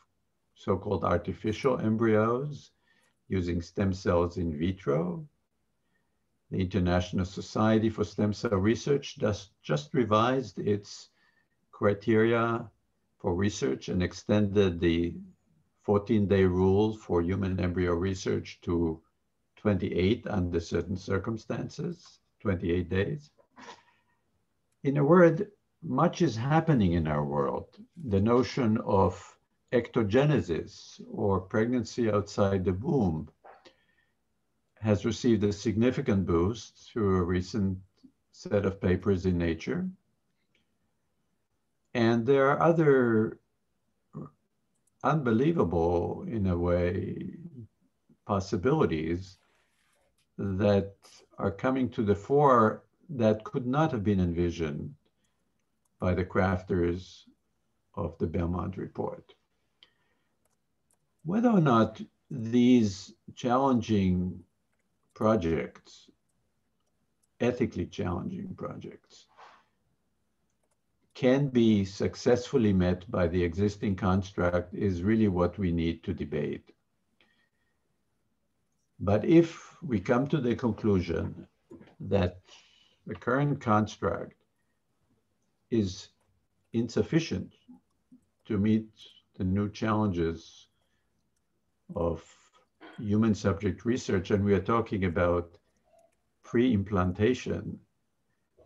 so-called artificial embryos using stem cells in vitro. The International Society for Stem Cell Research just, just revised its criteria for research and extended the 14-day rule for human embryo research to 28 under certain circumstances, 28 days. In a word, much is happening in our world. The notion of ectogenesis or pregnancy outside the womb has received a significant boost through a recent set of papers in Nature. And there are other unbelievable, in a way, possibilities that are coming to the fore that could not have been envisioned by the crafters of the Belmont report. Whether or not these challenging projects, ethically challenging projects, can be successfully met by the existing construct is really what we need to debate. But if we come to the conclusion that the current construct is insufficient to meet the new challenges of human subject research, and we are talking about pre-implantation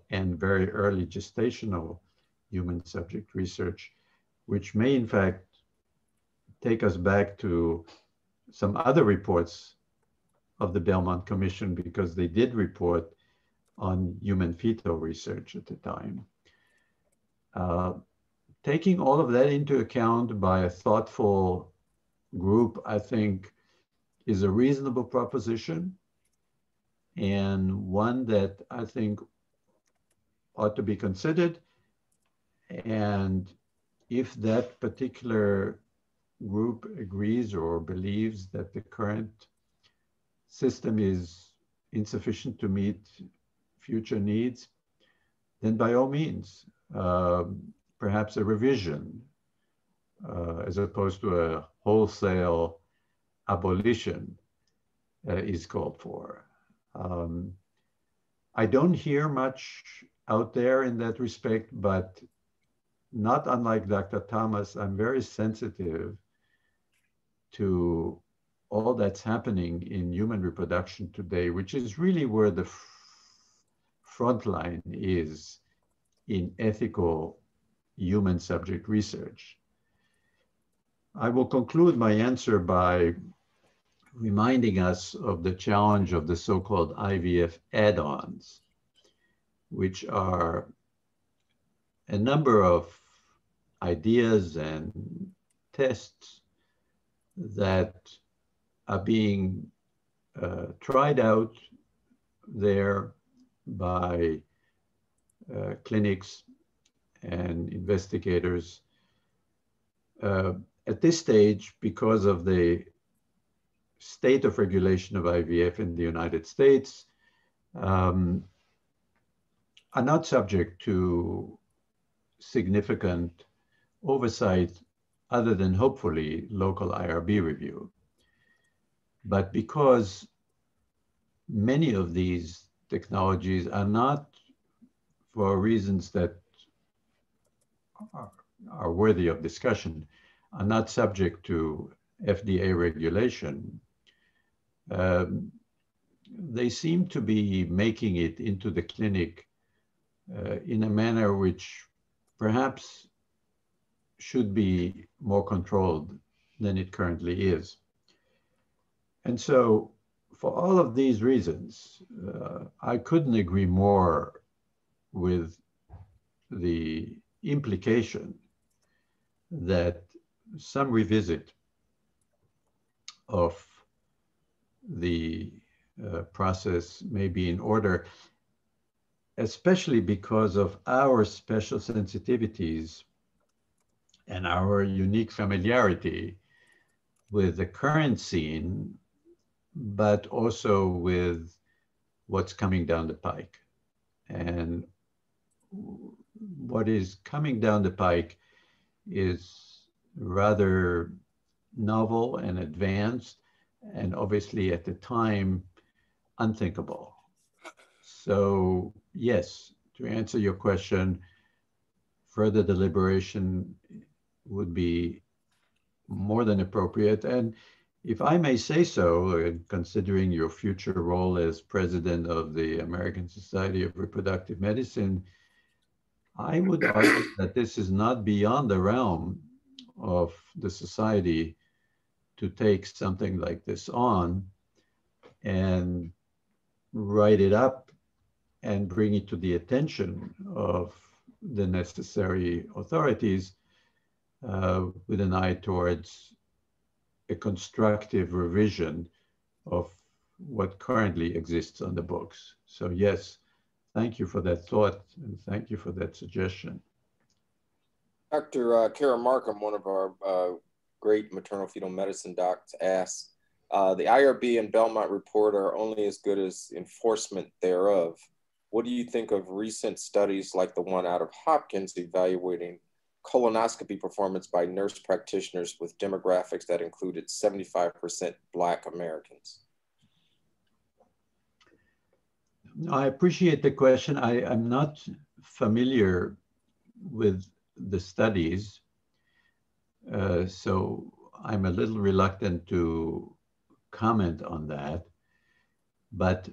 and very early gestational human subject research, which may in fact take us back to some other reports of the Belmont Commission because they did report on human fetal research at the time. Uh, taking all of that into account by a thoughtful group, I think, is a reasonable proposition and one that I think ought to be considered. And if that particular group agrees or believes that the current system is insufficient to meet future needs, then by all means, uh, perhaps a revision uh, as opposed to a wholesale abolition uh, is called for. Um, I don't hear much out there in that respect, but not unlike Dr. Thomas, I'm very sensitive to all that's happening in human reproduction today, which is really where the front line is in ethical human subject research. I will conclude my answer by reminding us of the challenge of the so-called IVF add-ons, which are a number of ideas and tests that are being uh, tried out there by uh, clinics and investigators. Uh, at this stage, because of the state of regulation of IVF in the United States, um, are not subject to significant oversight other than hopefully local IRB review. But because many of these technologies are not for reasons that are, are worthy of discussion, are not subject to FDA regulation, um, they seem to be making it into the clinic uh, in a manner which perhaps should be more controlled than it currently is. And so for all of these reasons, uh, I couldn't agree more with the implication that some revisit of the uh, process may be in order, especially because of our special sensitivities and our unique familiarity with the current scene, but also with what's coming down the pike. And what is coming down the pike is rather novel and advanced, and obviously at the time, unthinkable. So yes, to answer your question, further deliberation would be more than appropriate. And if I may say so, considering your future role as president of the American Society of Reproductive Medicine, I would argue that this is not beyond the realm of the society to take something like this on and write it up and bring it to the attention of the necessary authorities uh, with an eye towards a constructive revision of what currently exists on the books. So yes, thank you for that thought and thank you for that suggestion. Dr. Uh, Kara Markham, one of our uh, great maternal fetal medicine docs, asks, uh, the IRB and Belmont report are only as good as enforcement thereof. What do you think of recent studies like the one out of Hopkins evaluating colonoscopy performance by nurse practitioners with demographics that included 75% Black Americans? I appreciate the question. I, am not familiar with the studies, uh, so I'm a little reluctant to comment on that. But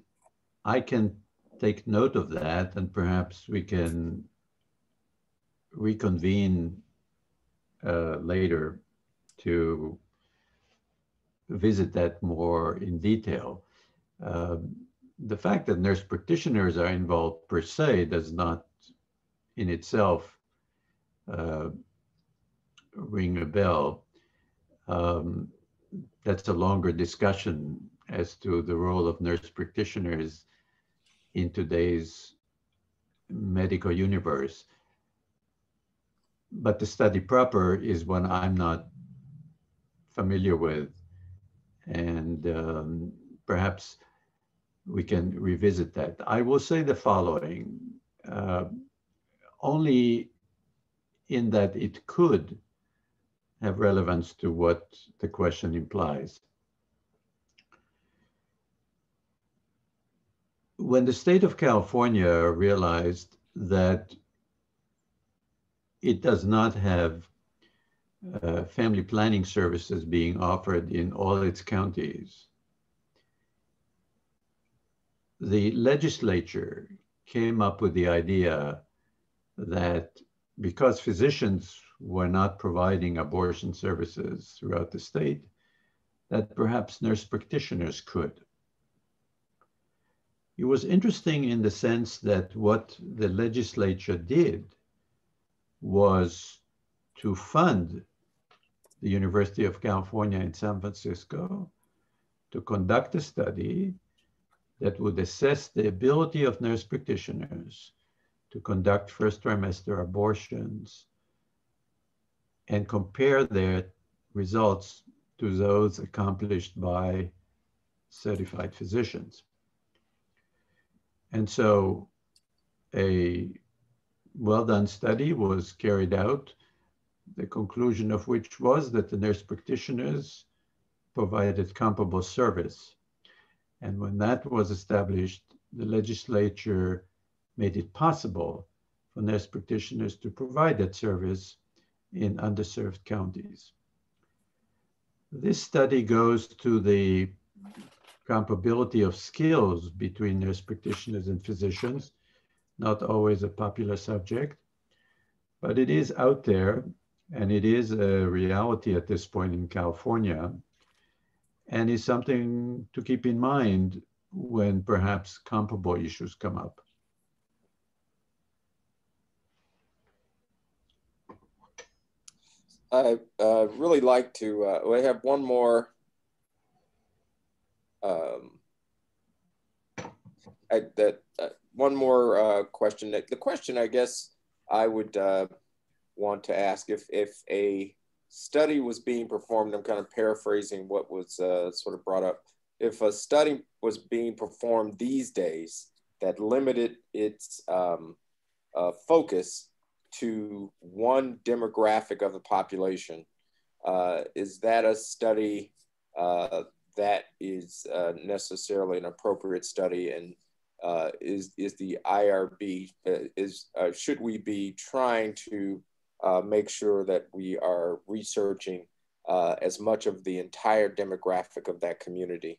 I can take note of that and perhaps we can reconvene uh, later to visit that more in detail. Um, the fact that nurse practitioners are involved per se does not in itself uh, ring a bell. Um, that's a longer discussion as to the role of nurse practitioners in today's medical universe but the study proper is one I'm not familiar with. And um, perhaps we can revisit that. I will say the following, uh, only in that it could have relevance to what the question implies. When the state of California realized that it does not have uh, family planning services being offered in all its counties. The legislature came up with the idea that because physicians were not providing abortion services throughout the state, that perhaps nurse practitioners could. It was interesting in the sense that what the legislature did was to fund the University of California in San Francisco to conduct a study that would assess the ability of nurse practitioners to conduct first trimester abortions and compare their results to those accomplished by certified physicians. And so a well-done study was carried out, the conclusion of which was that the nurse practitioners provided comparable service. And when that was established, the legislature made it possible for nurse practitioners to provide that service in underserved counties. This study goes to the comparability of skills between nurse practitioners and physicians not always a popular subject, but it is out there and it is a reality at this point in California and is something to keep in mind when perhaps comparable issues come up. I uh, really like to, uh, we have one more um, I, that uh, one more uh, question. The question, I guess, I would uh, want to ask if if a study was being performed. I'm kind of paraphrasing what was uh, sort of brought up. If a study was being performed these days that limited its um, uh, focus to one demographic of the population, uh, is that a study that is necessarily an appropriate study and uh, is is the IRB uh, is uh, should we be trying to uh, make sure that we are researching uh, as much of the entire demographic of that community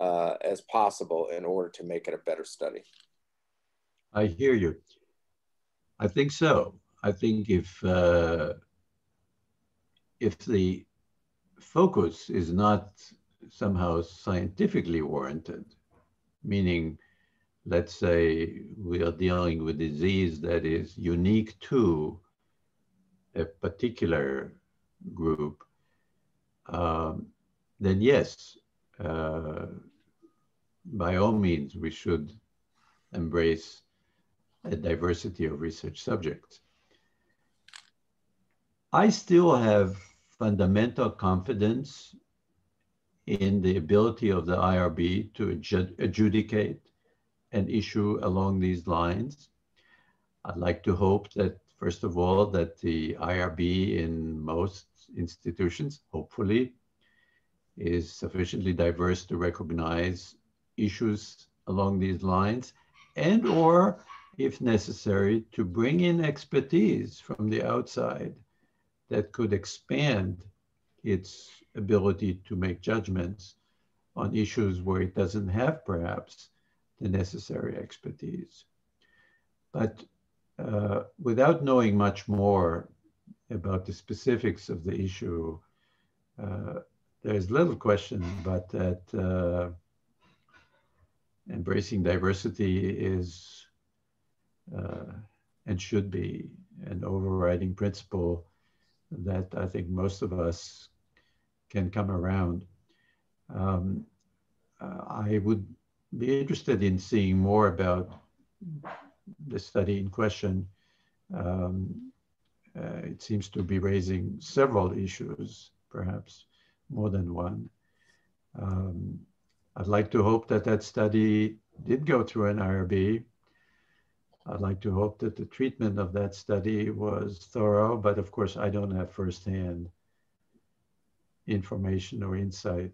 uh, as possible in order to make it a better study. I hear you. I think so. I think if if the focus is not somehow scientifically warranted, meaning let's say we are dealing with disease that is unique to a particular group, um, then yes, uh, by all means, we should embrace a diversity of research subjects. I still have fundamental confidence in the ability of the IRB to adjudicate an issue along these lines. I'd like to hope that, first of all, that the IRB in most institutions, hopefully, is sufficiently diverse to recognize issues along these lines and or if necessary to bring in expertise from the outside that could expand its ability to make judgments on issues where it doesn't have perhaps the necessary expertise. But uh, without knowing much more about the specifics of the issue, uh, there's little question but that uh, embracing diversity is uh, and should be an overriding principle that I think most of us can come around. Um, uh, I would be interested in seeing more about the study in question. Um, uh, it seems to be raising several issues, perhaps more than one. Um, I'd like to hope that that study did go through an IRB. I'd like to hope that the treatment of that study was thorough, but of course I don't have firsthand information or insight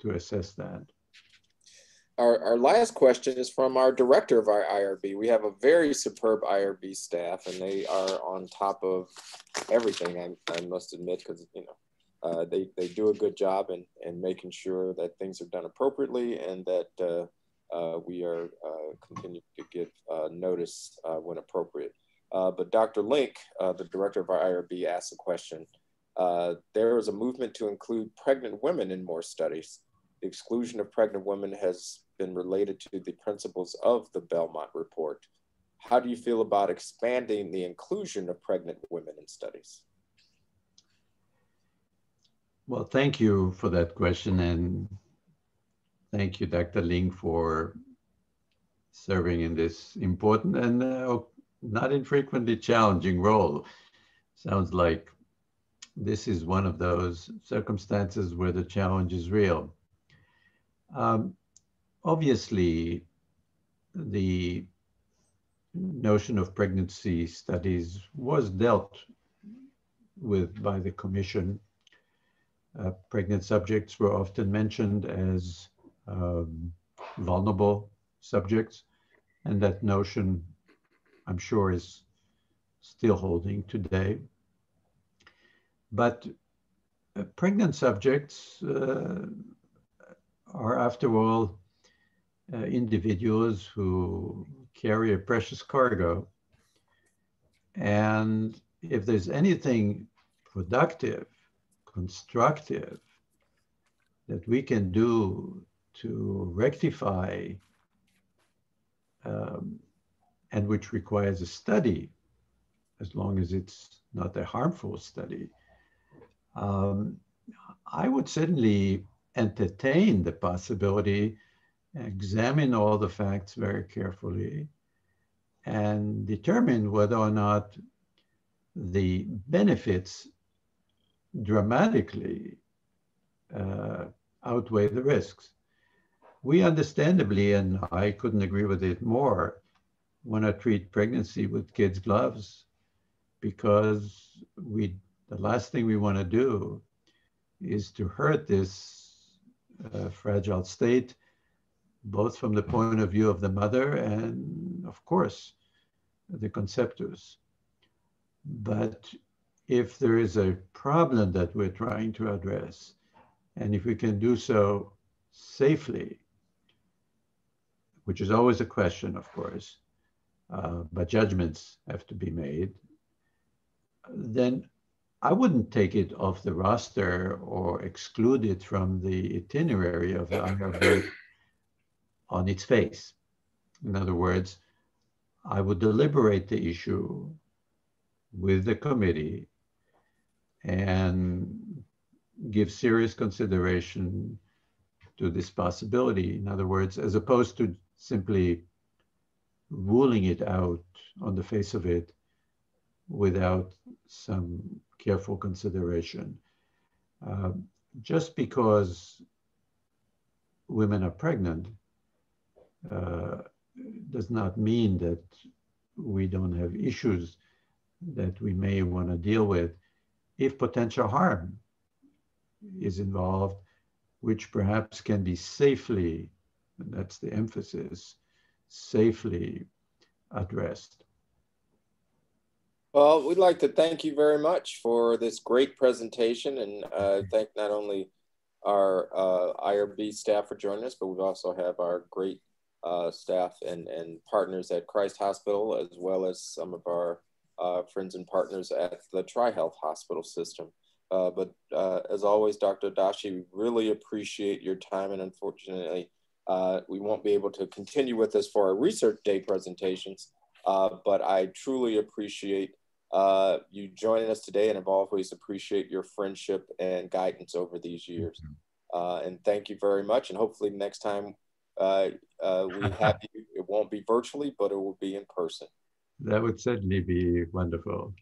to assess that our, our last question is from our director of our IRB. We have a very superb IRB staff, and they are on top of everything. I, I must admit, because you know uh, they they do a good job in in making sure that things are done appropriately and that uh, uh, we are uh, continuing to give uh, notice uh, when appropriate. but Dr. Link, the director of our IRB, asked a question. there is a movement to include pregnant women in more studies. The exclusion of pregnant women has been related to the principles of the Belmont Report. How do you feel about expanding the inclusion of pregnant women in studies? Well, thank you for that question. And thank you, Dr. Ling, for serving in this important and uh, not infrequently challenging role. Sounds like this is one of those circumstances where the challenge is real. Um, obviously, the notion of pregnancy studies was dealt with by the commission. Uh, pregnant subjects were often mentioned as um, vulnerable subjects, and that notion, I'm sure, is still holding today. But uh, pregnant subjects uh, are, after all, uh, individuals who carry a precious cargo. And if there's anything productive, constructive that we can do to rectify um, and which requires a study, as long as it's not a harmful study, um, I would certainly entertain the possibility examine all the facts very carefully and determine whether or not the benefits dramatically uh, outweigh the risks. We understandably, and I couldn't agree with it more, want to treat pregnancy with kids' gloves because we the last thing we want to do is to hurt this uh, fragile state both from the point of view of the mother and, of course, the conceptus. But if there is a problem that we're trying to address, and if we can do so safely, which is always a question, of course, uh, but judgments have to be made, then I wouldn't take it off the roster or exclude it from the itinerary of the IRB on its face. In other words, I would deliberate the issue with the committee and give serious consideration to this possibility. In other words, as opposed to simply ruling it out on the face of it without some careful consideration. Uh, just because women are pregnant uh, does not mean that we don't have issues that we may want to deal with if potential harm is involved, which perhaps can be safely, and that's the emphasis, safely addressed. Well, we'd like to thank you very much for this great presentation and uh, thank not only our uh, IRB staff for joining us, but we also have our great uh, staff and, and partners at Christ Hospital, as well as some of our uh, friends and partners at the TriHealth Hospital System. Uh, but uh, as always, Dr. Adashi, we really appreciate your time, and unfortunately, uh, we won't be able to continue with us for our research day presentations. Uh, but I truly appreciate uh, you joining us today, and I've always appreciate your friendship and guidance over these years. and thank you very much. And hopefully, next time we [LAUGHS] have you, it won't be virtually, but it will be in person. That would certainly be wonderful.